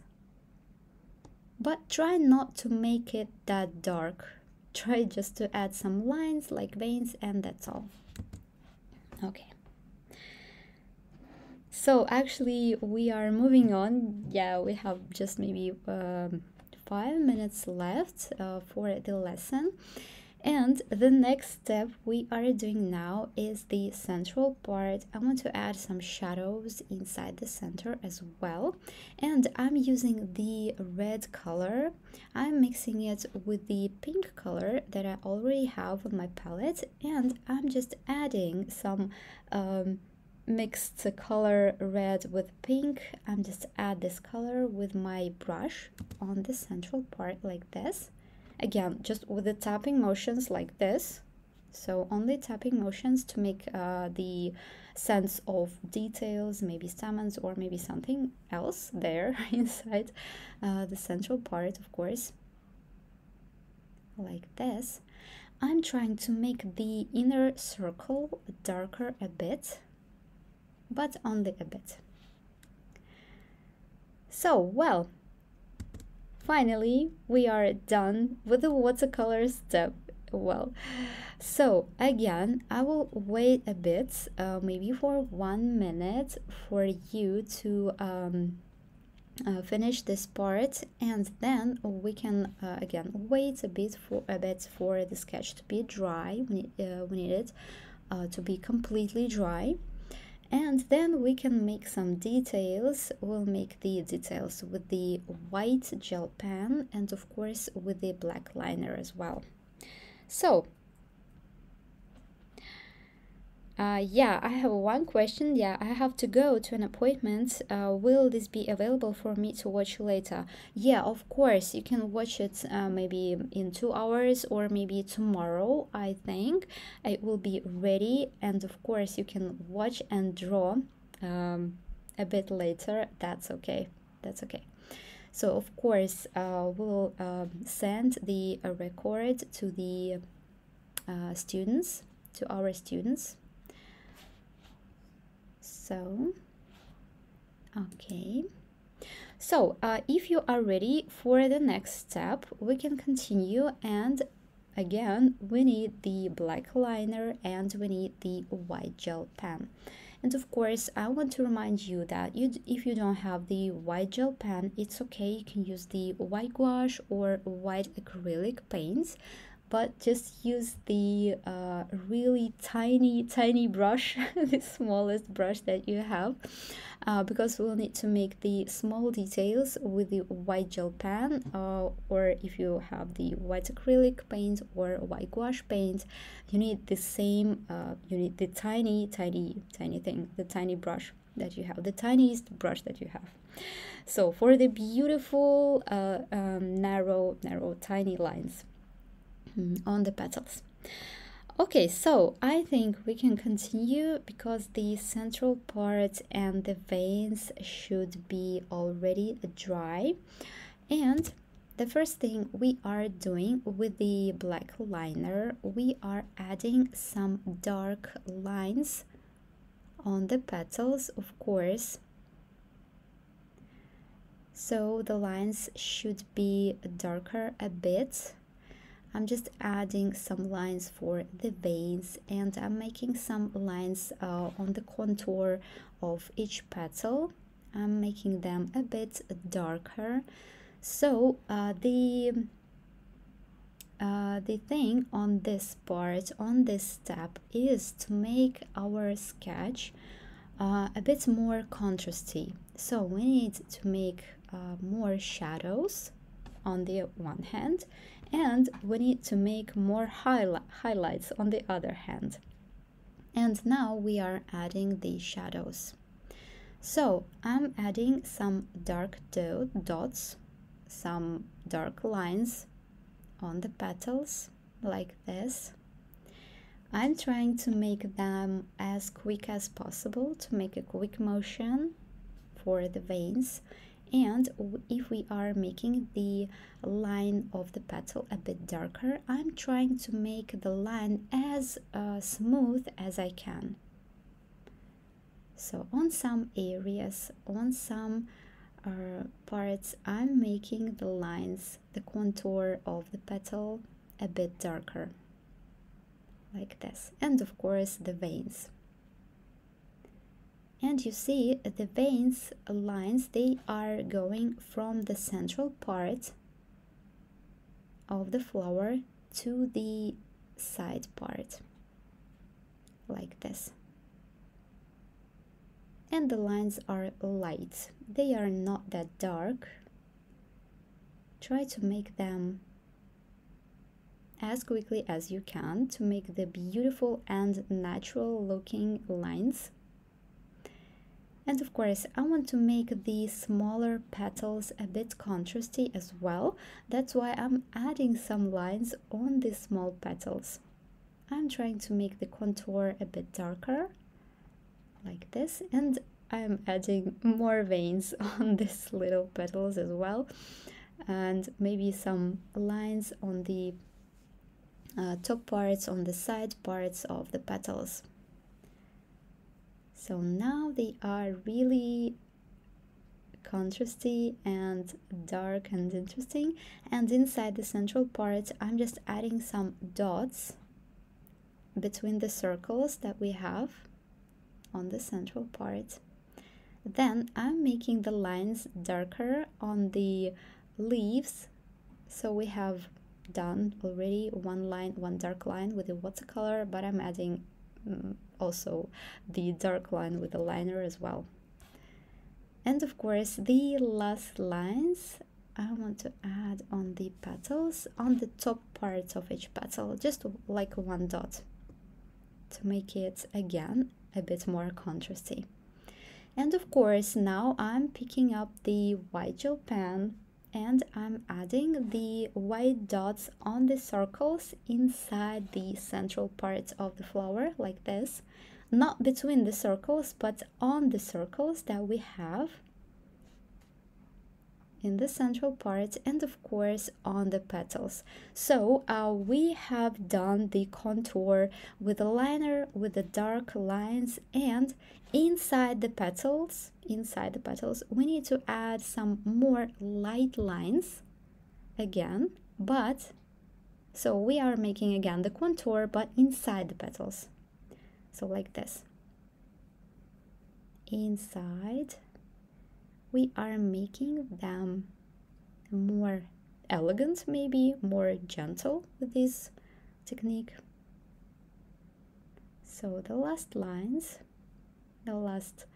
But try not to make it that dark. Try just to add some lines like veins and that's all. Okay so actually we are moving on yeah we have just maybe um, five minutes left uh, for the lesson and the next step we are doing now is the central part. I want to add some shadows inside the center as well. And I'm using the red color. I'm mixing it with the pink color that I already have on my palette. And I'm just adding some um, mixed the color red with pink. I'm just add this color with my brush on the central part like this. Again just with the tapping motions like this. So only tapping motions to make uh, the sense of details maybe stamens or maybe something else there inside uh, the central part of course. Like this. I'm trying to make the inner circle darker a bit but only a bit so well Finally, we are done with the watercolor step. Well, so again, I will wait a bit, uh, maybe for one minute for you to um, uh, finish this part and then we can uh, again wait a bit for a bit for the sketch to be dry we need, uh, it uh, to be completely dry and then we can make some details. We'll make the details with the white gel pen and of course with the black liner as well. So uh, yeah, I have one question. Yeah, I have to go to an appointment. Uh, will this be available for me to watch later? Yeah, of course. You can watch it uh, maybe in two hours or maybe tomorrow. I think it will be ready, and of course, you can watch and draw um, a bit later. That's okay. That's okay. So of course, uh, we'll um, send the uh, record to the uh, students, to our students so okay. So uh, if you are ready for the next step we can continue and again we need the black liner and we need the white gel pen. And of course i want to remind you that you if you don't have the white gel pen it's okay. You can use the white gouache or white acrylic paints but just use the uh, really tiny tiny brush the smallest brush that you have uh, because we'll need to make the small details with the white gel pen uh, or if you have the white acrylic paint or white gouache paint you need the same uh, you need the tiny tiny tiny thing the tiny brush that you have the tiniest brush that you have. So for the beautiful uh, um, narrow narrow tiny lines Mm-hmm. on the petals. Okay, so I think we can continue because the central part and the veins should be already dry. And the first thing we are doing with the black liner, we are adding some dark lines on the petals, of course. So the lines should be darker a bit I'm just adding some lines for the veins and I'm making some lines uh, on the contour of each petal. I'm making them a bit darker. So uh, the uh, the thing on this part, on this step, is to make our sketch uh, a bit more contrasty. So we need to make uh, more shadows on the one hand and we need to make more highli highlights on the other hand. And now we are adding the shadows. So I'm adding some dark do dots, some dark lines on the petals like this. I'm trying to make them as quick as possible to make a quick motion for the veins and if we are making the line of the petal a bit darker I'm trying to make the line as uh, smooth as I can. So on some areas on some uh, parts I'm making the lines the contour of the petal a bit darker. Like this. And of course the veins and you see the veins lines they are going from the central part of the flower to the side part like this. And the lines are light. They are not that dark. Try to make them as quickly as you can to make the beautiful and natural looking lines and of course, I want to make the smaller petals a bit contrasty as well. That's why I'm adding some lines on the small petals. I'm trying to make the contour a bit darker, like this. And I'm adding more veins on these little petals as well. And maybe some lines on the uh, top parts, on the side parts of the petals. So now they are really contrasty and dark and interesting. And inside the central part, I'm just adding some dots between the circles that we have on the central part. Then I'm making the lines darker on the leaves. So we have done already one line, one dark line with the watercolor, but I'm adding um, also the dark line with the liner as well. And of course, the last lines I want to add on the petals on the top parts of each petal, just like one dot to make it again a bit more contrasty. And of course, now I'm picking up the white gel pen and I'm adding the white dots on the circles inside the central part of the flower like this. Not between the circles but on the circles that we have in the central part and of course on the petals. So uh, we have done the contour with a liner with the dark lines and inside the petals inside the petals we need to add some more light lines again but so we are making again the contour but inside the petals. So like this. Inside we are making them more elegant maybe more gentle with this technique. So the last lines the last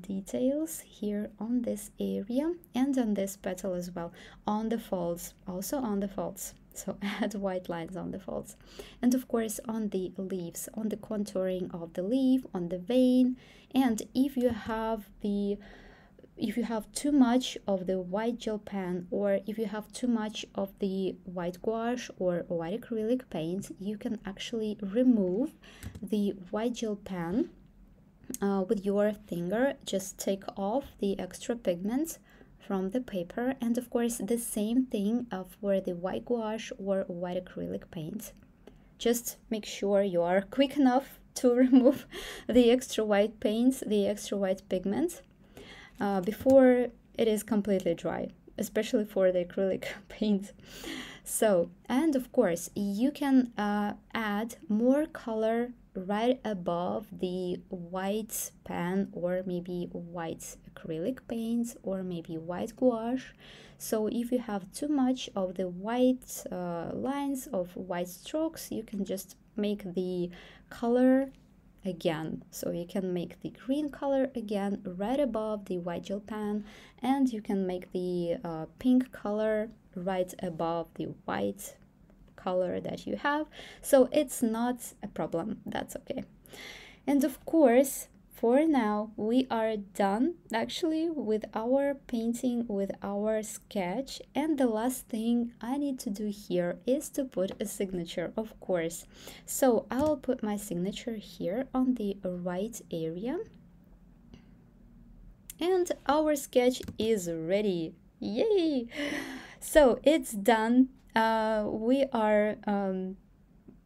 details here on this area and on this petal as well. On the folds also on the folds. So add white lines on the folds. And of course on the leaves on the contouring of the leaf on the vein. And if you have the if you have too much of the white gel pen or if you have too much of the white gouache or white acrylic paint you can actually remove the white gel pen uh, with your finger. Just take off the extra pigments from the paper and of course the same thing uh, for the white gouache or white acrylic paint. Just make sure you are quick enough to remove the extra white paints the extra white pigments uh, before it is completely dry especially for the acrylic paint. So and of course you can uh, add more color right above the white pen or maybe white acrylic paints or maybe white gouache. So if you have too much of the white uh, lines of white strokes you can just make the color again. So you can make the green color again right above the white gel pen and you can make the uh, pink color right above the white color that you have. So it's not a problem. That's okay. And of course for now we are done actually with our painting with our sketch and the last thing I need to do here is to put a signature of course so I will put my signature here on the right area And our sketch is ready. Yay! So it's done. Uh, we are um,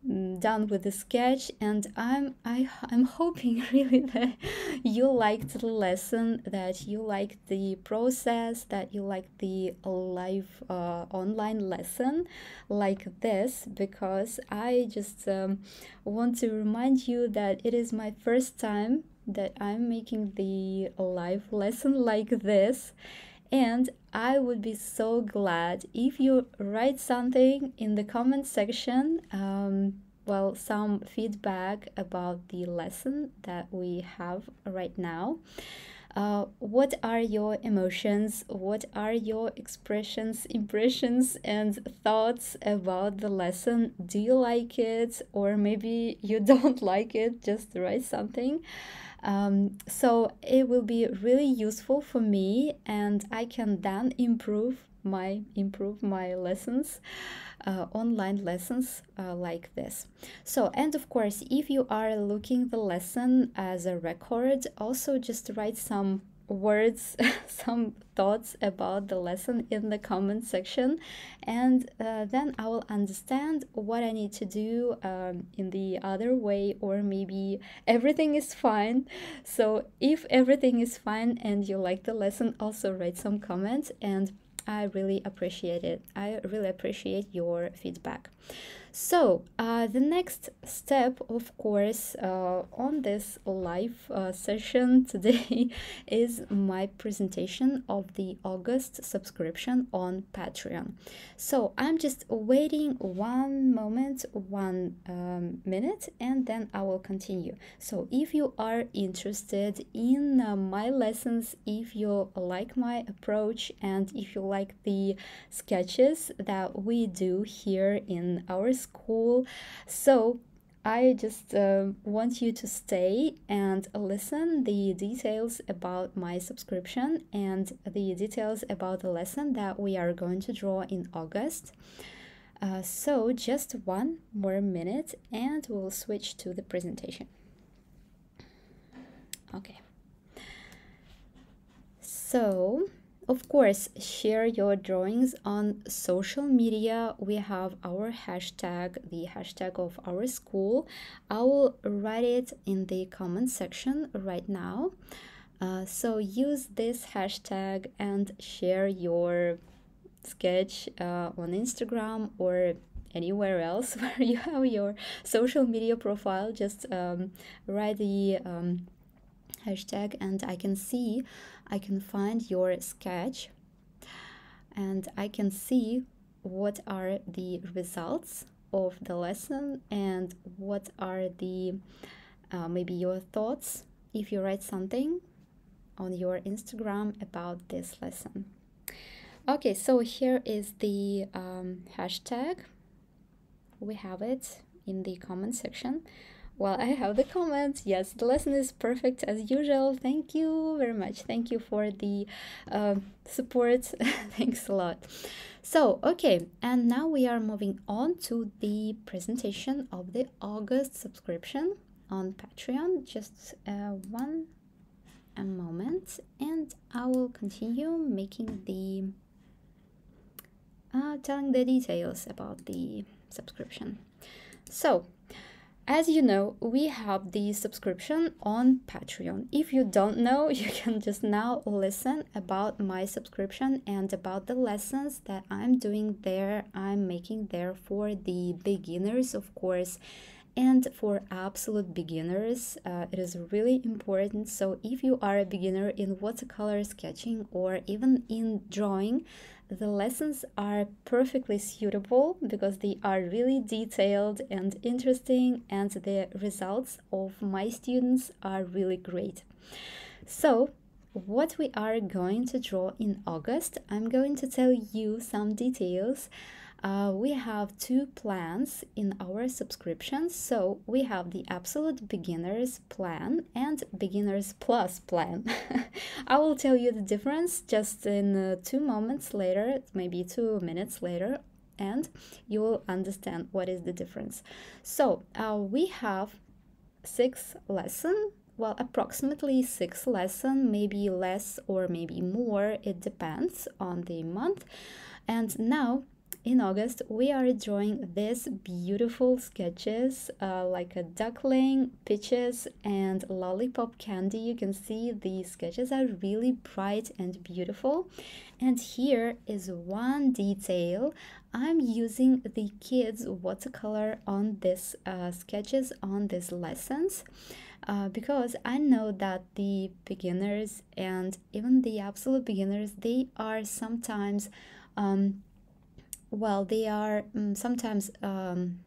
done with the sketch and i'm I, i'm hoping really that you liked the lesson that you liked the process that you liked the live uh, online lesson like this because i just um, want to remind you that it is my first time that i'm making the live lesson like this and I would be so glad if you write something in the comment section. Um, well, some feedback about the lesson that we have right now. Uh, what are your emotions? What are your expressions, impressions, and thoughts about the lesson? Do you like it, or maybe you don't like it? Just write something. Um, so it will be really useful for me, and I can then improve my improve my lessons uh, online lessons uh, like this. So and of course if you are looking the lesson as a record also just write some words some thoughts about the lesson in the comment section and uh, then i will understand what i need to do um, in the other way or maybe everything is fine so if everything is fine and you like the lesson also write some comments and I really appreciate it. I really appreciate your feedback. So, uh, the next step, of course, uh, on this live uh, session today is my presentation of the August subscription on Patreon. So, I'm just waiting one moment, one um, minute, and then I will continue. So, if you are interested in uh, my lessons, if you like my approach, and if you like the sketches that we do here in our school. So I just uh, want you to stay and listen the details about my subscription and the details about the lesson that we are going to draw in August. Uh, so just one more minute and we'll switch to the presentation. Okay. So of course, share your drawings on social media. We have our hashtag, the hashtag of our school. I will write it in the comment section right now. Uh, so use this hashtag and share your sketch uh, on Instagram or anywhere else where you have your social media profile. Just um, write the um, hashtag and I can see I can find your sketch and I can see what are the results of the lesson and what are the uh, maybe your thoughts if you write something on your Instagram about this lesson. Okay, so here is the um, hashtag. We have it in the comment section. Well, I have the comments. Yes, the lesson is perfect as usual. Thank you very much. Thank you for the uh, support. Thanks a lot. So, okay, and now we are moving on to the presentation of the August subscription on Patreon. Just uh, one a moment, and I will continue making the uh, telling the details about the subscription. So, as you know, we have the subscription on Patreon. If you don't know, you can just now listen about my subscription and about the lessons that I'm doing there. I'm making there for the beginners, of course, and for absolute beginners. Uh, it is really important. So, if you are a beginner in watercolor sketching or even in drawing, the lessons are perfectly suitable because they are really detailed and interesting, and the results of my students are really great. So, what we are going to draw in August, I'm going to tell you some details uh, we have two plans in our subscriptions. So we have the absolute beginners plan and beginners plus plan. I will tell you the difference just in uh, two moments later, maybe two minutes later, and you will understand what is the difference. So uh, we have six lesson well, approximately six lesson, maybe less or maybe more. It depends on the month. And now in August, we are drawing these beautiful sketches uh, like a duckling, peaches, and lollipop candy. You can see the sketches are really bright and beautiful. And here is one detail. I'm using the kids watercolor on these uh, sketches on these lessons. Uh, because I know that the beginners and even the absolute beginners they are sometimes um, well, they are um, sometimes um,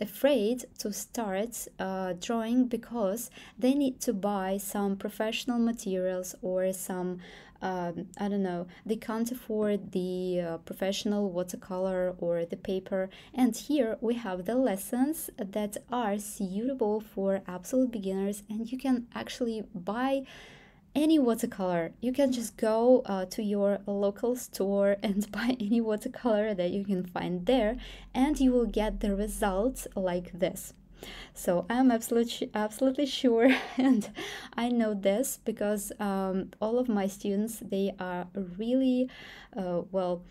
afraid to start uh, drawing because they need to buy some professional materials or some um, I don't know, they can't afford the uh, professional watercolor or the paper. And here we have the lessons that are suitable for absolute beginners, and you can actually buy any watercolor. You can just go uh, to your local store and buy any watercolor that you can find there, and you will get the results like this. So I'm absolutely absolutely sure, and I know this because um, all of my students they are really uh, well.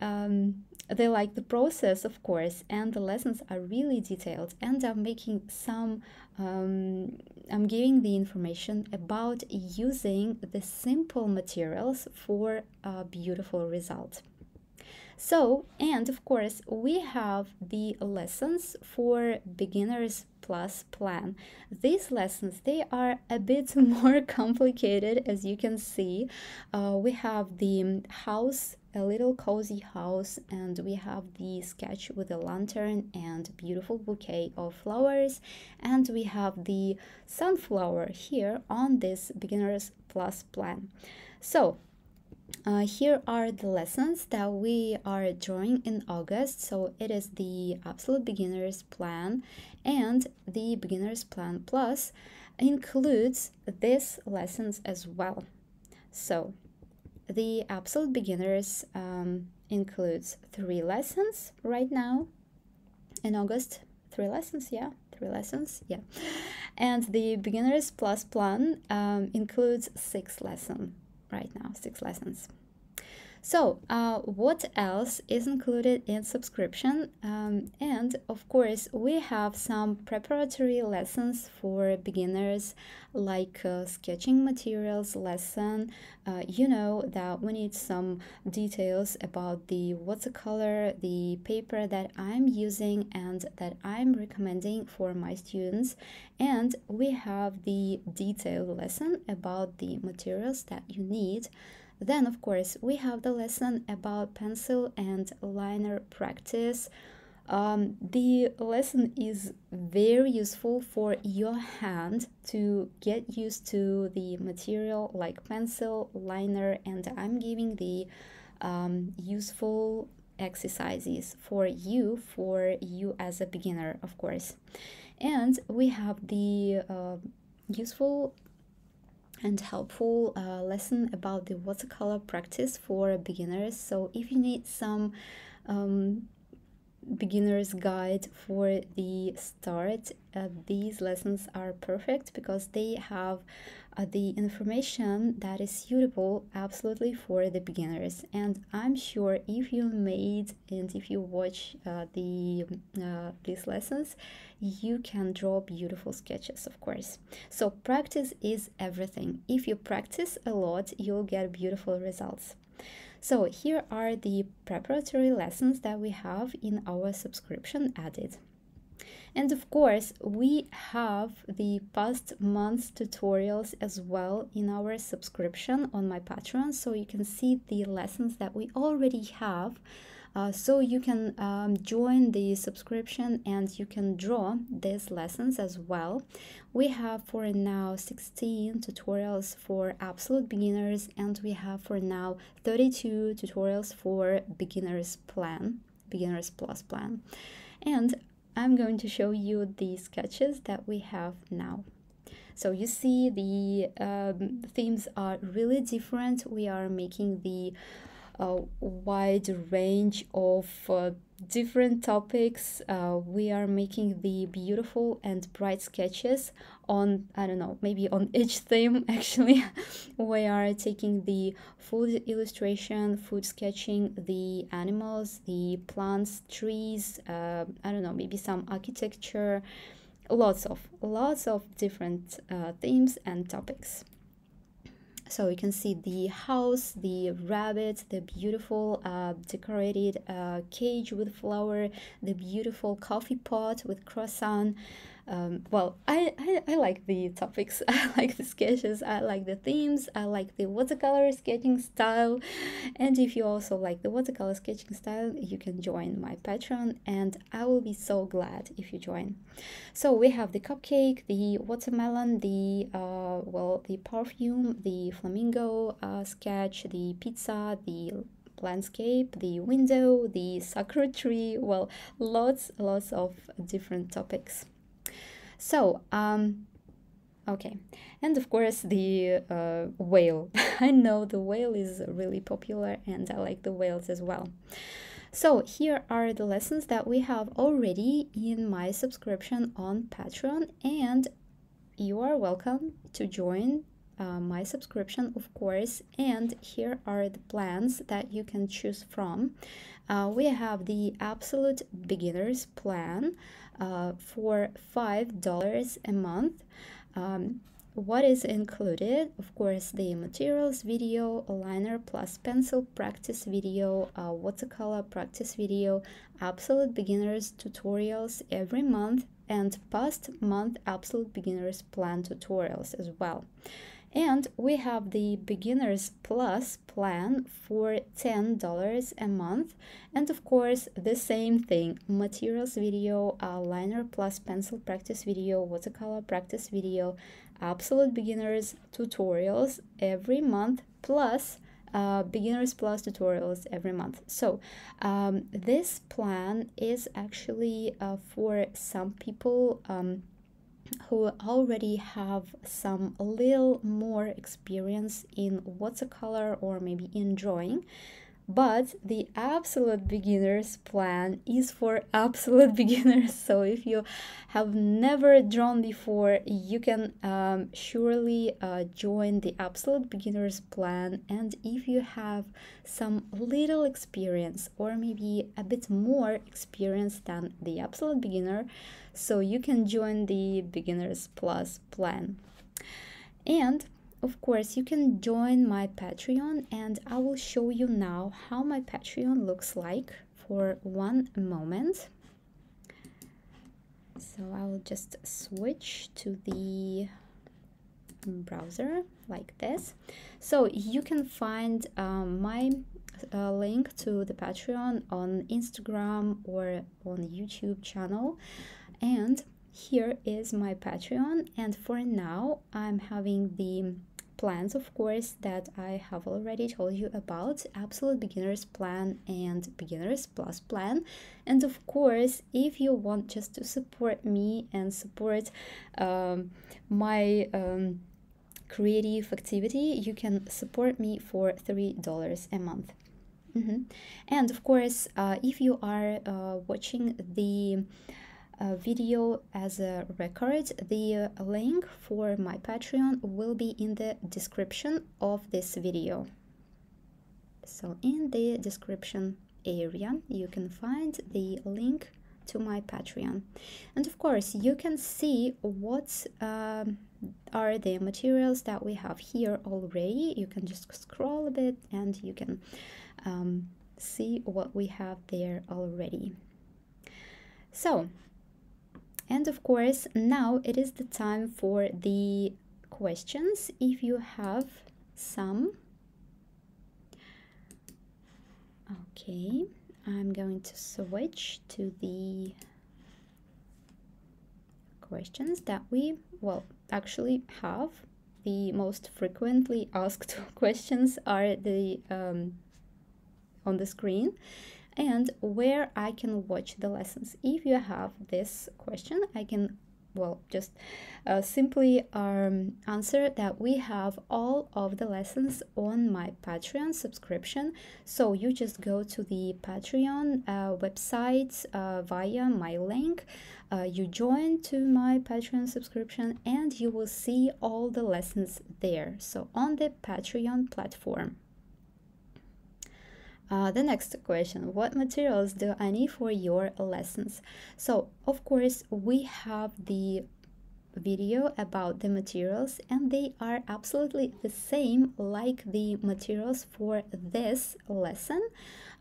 Um, they like the process, of course, and the lessons are really detailed. And I'm making some um, I'm giving the information about using the simple materials for a beautiful result. So, and of course, we have the lessons for beginners plus plan. These lessons, they are a bit more complicated as you can see. Uh, we have the house a little cozy house and we have the sketch with a lantern and beautiful bouquet of flowers and we have the sunflower here on this beginners plus plan so uh, here are the lessons that we are drawing in August. So it is the Absolute Beginners Plan and the Beginners Plan Plus includes these lessons as well. So the Absolute Beginners um, includes three lessons right now in August. Three lessons, yeah, three lessons, yeah. And the Beginners Plus plan um, includes six lessons right now, six lessons. So, uh, what else is included in subscription? Um, and of course, we have some preparatory lessons for beginners, like uh, sketching materials lesson. Uh, you know that we need some details about the watercolor, the paper that I'm using and that I'm recommending for my students. And we have the detailed lesson about the materials that you need. Then, of course, we have the lesson about pencil and liner practice. Um, the lesson is very useful for your hand to get used to the material like pencil, liner, and I'm giving the um, useful exercises for you, for you as a beginner, of course. And we have the uh, useful and helpful uh, lesson about the watercolor practice for beginners. So if you need some um, beginner's guide for the start, uh, these lessons are perfect because they have the information that is suitable absolutely for the beginners. And I'm sure if you made and if you watch uh, the uh, these lessons, you can draw beautiful sketches, of course. So practice is everything. If you practice a lot, you'll get beautiful results. So here are the preparatory lessons that we have in our subscription added. And of course, we have the past month's tutorials as well in our subscription on my Patreon. So you can see the lessons that we already have. Uh, so you can um, join the subscription and you can draw these lessons as well. We have for now 16 tutorials for absolute beginners and we have for now 32 tutorials for beginners plan, beginners plus plan. And I'm going to show you the sketches that we have now. So you see the um, themes are really different. We are making the uh, wide range of uh, different topics. Uh, we are making the beautiful and bright sketches on, I don't know, maybe on each theme actually. we are taking the food illustration, food sketching, the animals, the plants, trees, uh, I don't know, maybe some architecture, lots of, lots of different uh, themes and topics. So you can see the house, the rabbit, the beautiful uh, decorated uh, cage with flower, the beautiful coffee pot with croissant, um, well I, I, I like the topics. I like the sketches. I like the themes. I like the watercolor sketching style. And if you also like the watercolor sketching style you can join my patreon and i will be so glad if you join. So we have the cupcake the watermelon the uh, well the perfume the flamingo uh, sketch the pizza the landscape, the window, the sakura tree, well, lots, lots of different topics. So, um, okay, and of course the uh, whale. I know the whale is really popular and I like the whales as well. So here are the lessons that we have already in my subscription on Patreon and you are welcome to join uh, my subscription of course and here are the plans that you can choose from uh, we have the absolute beginners plan uh, for $5 a month. Um, what is included? Of course, the materials video, a liner plus pencil practice video, uh, watercolor practice video, absolute beginners tutorials every month, and past month absolute beginners plan tutorials as well. And we have the beginners plus plan for $10 a month. And of course, the same thing materials video, uh, liner plus pencil practice video, watercolor practice video, absolute beginners tutorials every month plus uh, beginners plus tutorials every month so um, this plan is actually uh, for some people um, who already have some little more experience in watercolor or maybe in drawing but the absolute beginners plan is for absolute beginners. So if you have never drawn before you can um, surely uh, join the absolute beginners plan. And if you have some little experience or maybe a bit more experience than the absolute beginner so you can join the beginners plus plan. And of course you can join my patreon and i will show you now how my patreon looks like for one moment. So i will just switch to the browser like this. So you can find um, my uh, link to the patreon on instagram or on youtube channel. And here is my patreon and for now i'm having the plans of course that I have already told you about. Absolute beginners plan and beginners plus plan. And of course if you want just to support me and support um, my um, creative activity you can support me for three dollars a month. Mm -hmm. and of course uh, if you are uh, watching the video as a record, the uh, link for my Patreon will be in the description of this video. So in the description area, you can find the link to my Patreon. And of course, you can see what um, are the materials that we have here already. You can just scroll a bit and you can um, see what we have there already. So and of course, now it is the time for the questions if you have some. Okay, I'm going to switch to the questions that we, well, actually have. The most frequently asked questions are the um, on the screen and where I can watch the lessons. If you have this question, I can well, just uh, simply um, answer that we have all of the lessons on my Patreon subscription. So you just go to the Patreon uh, website uh, via my link. Uh, you join to my Patreon subscription and you will see all the lessons there. So on the Patreon platform. Uh, the next question What materials do I need for your lessons? So, of course, we have the video about the materials and they are absolutely the same like the materials for this lesson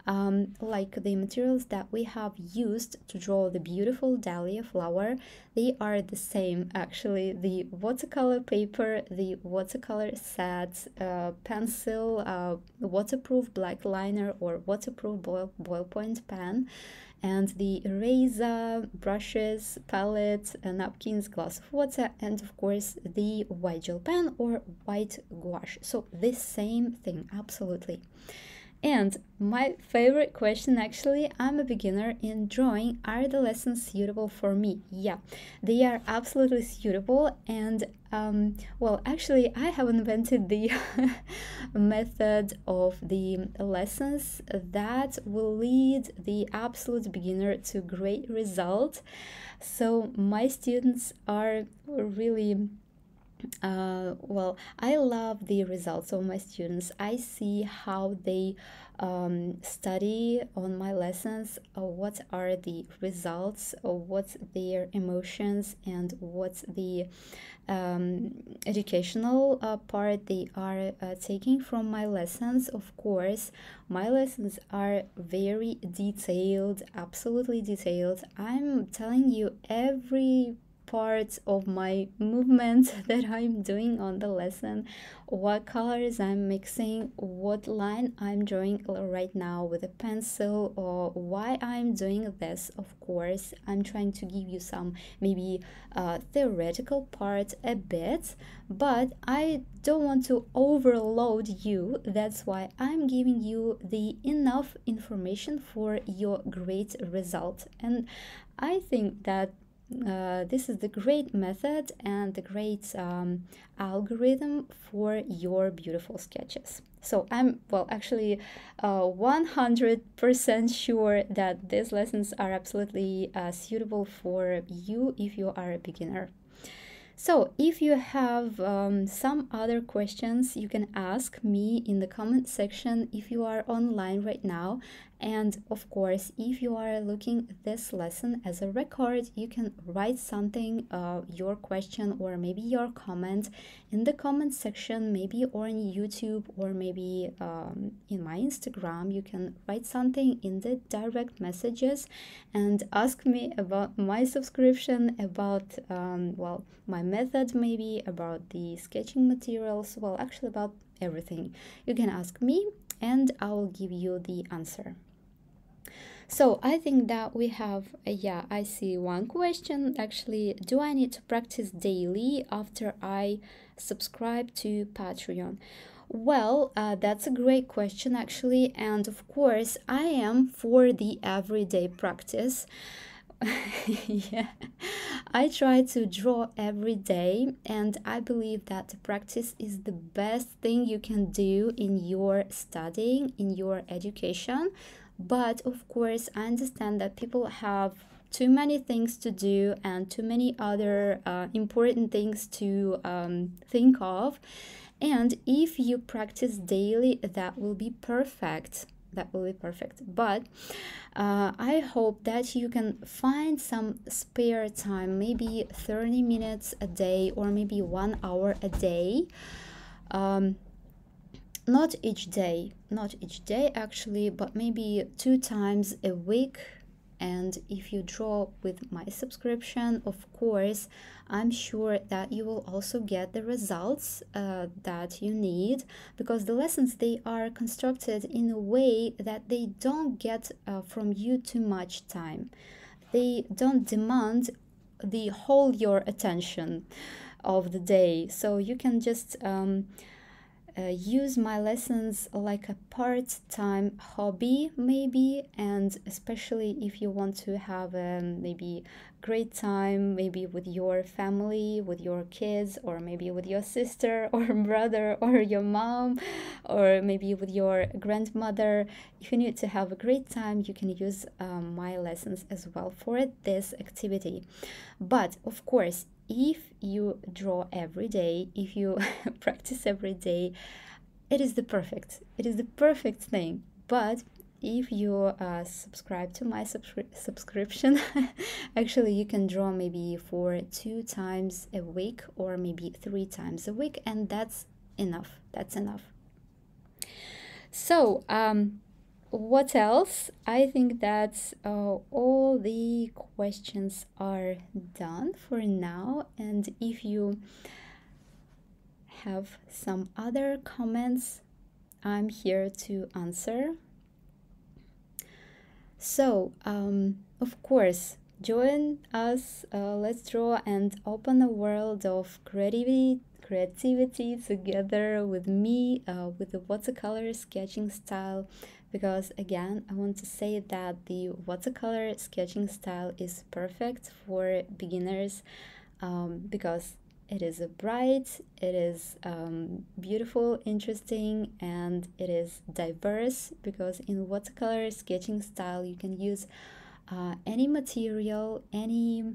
um, like the materials that we have used to draw the beautiful dahlia flower they are the same actually the watercolor paper the watercolor set uh, pencil uh, waterproof black liner or waterproof boil ballpoint pen and the eraser, brushes, palette, uh, napkins, glass of water, and of course the white gel pen or white gouache. So the same thing, absolutely. And my favorite question actually, I'm a beginner in drawing. Are the lessons suitable for me? Yeah, they are absolutely suitable. And um, well, actually, I have invented the method of the lessons that will lead the absolute beginner to great result. So my students are really uh, well, I love the results of my students. I see how they um, study on my lessons, uh, what are the results, uh, what's their emotions, and what's the um, educational uh, part they are uh, taking from my lessons. Of course, my lessons are very detailed, absolutely detailed. I'm telling you every parts of my movement that I'm doing on the lesson, what colors I'm mixing, what line I'm drawing right now with a pencil, or why I'm doing this. Of course, I'm trying to give you some maybe uh, theoretical part a bit, but I don't want to overload you. That's why I'm giving you the enough information for your great result. And I think that uh, this is the great method and the great um, algorithm for your beautiful sketches. So I'm, well, actually uh, 100% sure that these lessons are absolutely uh, suitable for you if you are a beginner. So, if you have um, some other questions, you can ask me in the comment section if you are online right now. And of course, if you are looking this lesson as a record, you can write something, uh, your question or maybe your comment in the comment section, maybe or on YouTube or maybe um, in my Instagram. You can write something in the direct messages and ask me about my subscription, about, um, well, my method, maybe about the sketching materials, well, actually, about everything. You can ask me and I will give you the answer. So I think that we have, uh, yeah, I see one question actually. Do I need to practice daily after I subscribe to Patreon? Well, uh, that's a great question actually. And of course, I am for the everyday practice. yeah, I try to draw every day, and I believe that practice is the best thing you can do in your studying, in your education. But of course, I understand that people have too many things to do and too many other uh, important things to um, think of. And if you practice daily, that will be perfect. That will be perfect. But uh, I hope that you can find some spare time, maybe 30 minutes a day or maybe one hour a day. Um, not each day, not each day actually, but maybe two times a week. And if you draw with my subscription, of course, I'm sure that you will also get the results uh, that you need because the lessons they are constructed in a way that they don't get uh, from you too much time. They don't demand the whole your attention of the day, so you can just um, uh, use my lessons like a part time hobby, maybe, and especially if you want to have um, maybe great time, maybe with your family, with your kids, or maybe with your sister or brother or your mom, or maybe with your grandmother. If you need to have a great time, you can use um, my lessons as well for this activity. But of course, if you draw every day, if you practice every day, it is the perfect. It is the perfect thing. But if you uh, subscribe to my subscri- subscription, actually you can draw maybe for two times a week or maybe three times a week, and that's enough. That's enough. So, um, what else? I think that uh, all the questions are done for now. And if you have some other comments, I'm here to answer. So, um, of course, join us. Uh, let's draw and open a world of creativity, creativity together with me, uh, with the watercolor sketching style. Because again I want to say that the watercolor sketching style is perfect for beginners um, because it is bright, it is um, beautiful, interesting, and it is diverse. Because in watercolor sketching style you can use uh, any material, any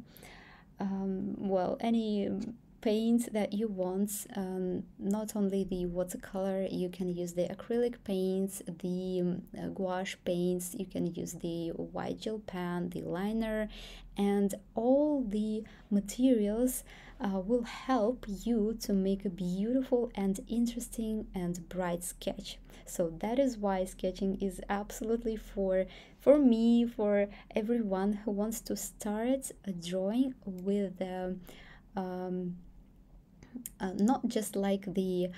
um, well, any paint that you want um, not only the watercolor you can use the acrylic paints the um, uh, gouache paints you can use the white gel pen the liner and all the materials uh, will help you to make a beautiful and interesting and bright sketch. So that is why sketching is absolutely for for me for everyone who wants to start drawing with um, um, uh, not just like the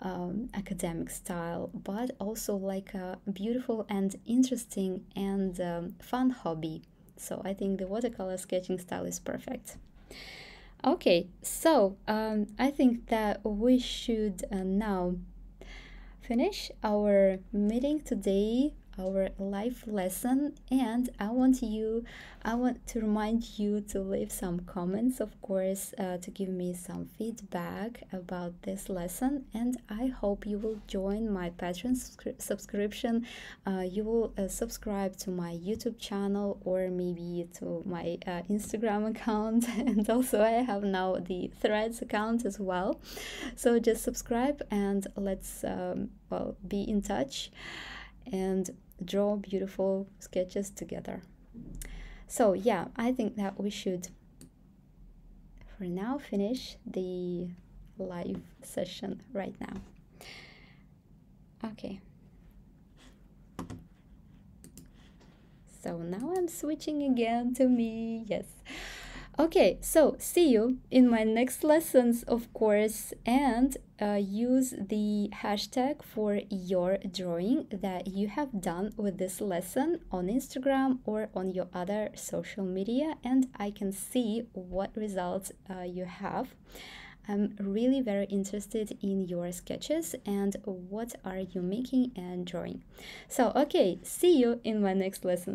um, academic style, but also like a beautiful and interesting and um, fun hobby. So I think the watercolor sketching style is perfect. Okay, so um, I think that we should uh, now finish our meeting today our life lesson and i want you i want to remind you to leave some comments of course uh, to give me some feedback about this lesson and i hope you will join my patreon subscription. Uh, you will uh, subscribe to my youtube channel or maybe to my uh, instagram account and also i have now the threads account as well. So just subscribe and let's um, well be in touch and draw beautiful sketches together. So yeah, I think that we should for now finish the live session right now. Okay. So now I'm switching again to me. Yes. Okay, so see you in my next lessons, of course, and uh, use the hashtag for your drawing that you have done with this lesson on Instagram or on your other social media, and I can see what results uh, you have. I'm really very interested in your sketches and what are you making and drawing. So, okay, see you in my next lesson.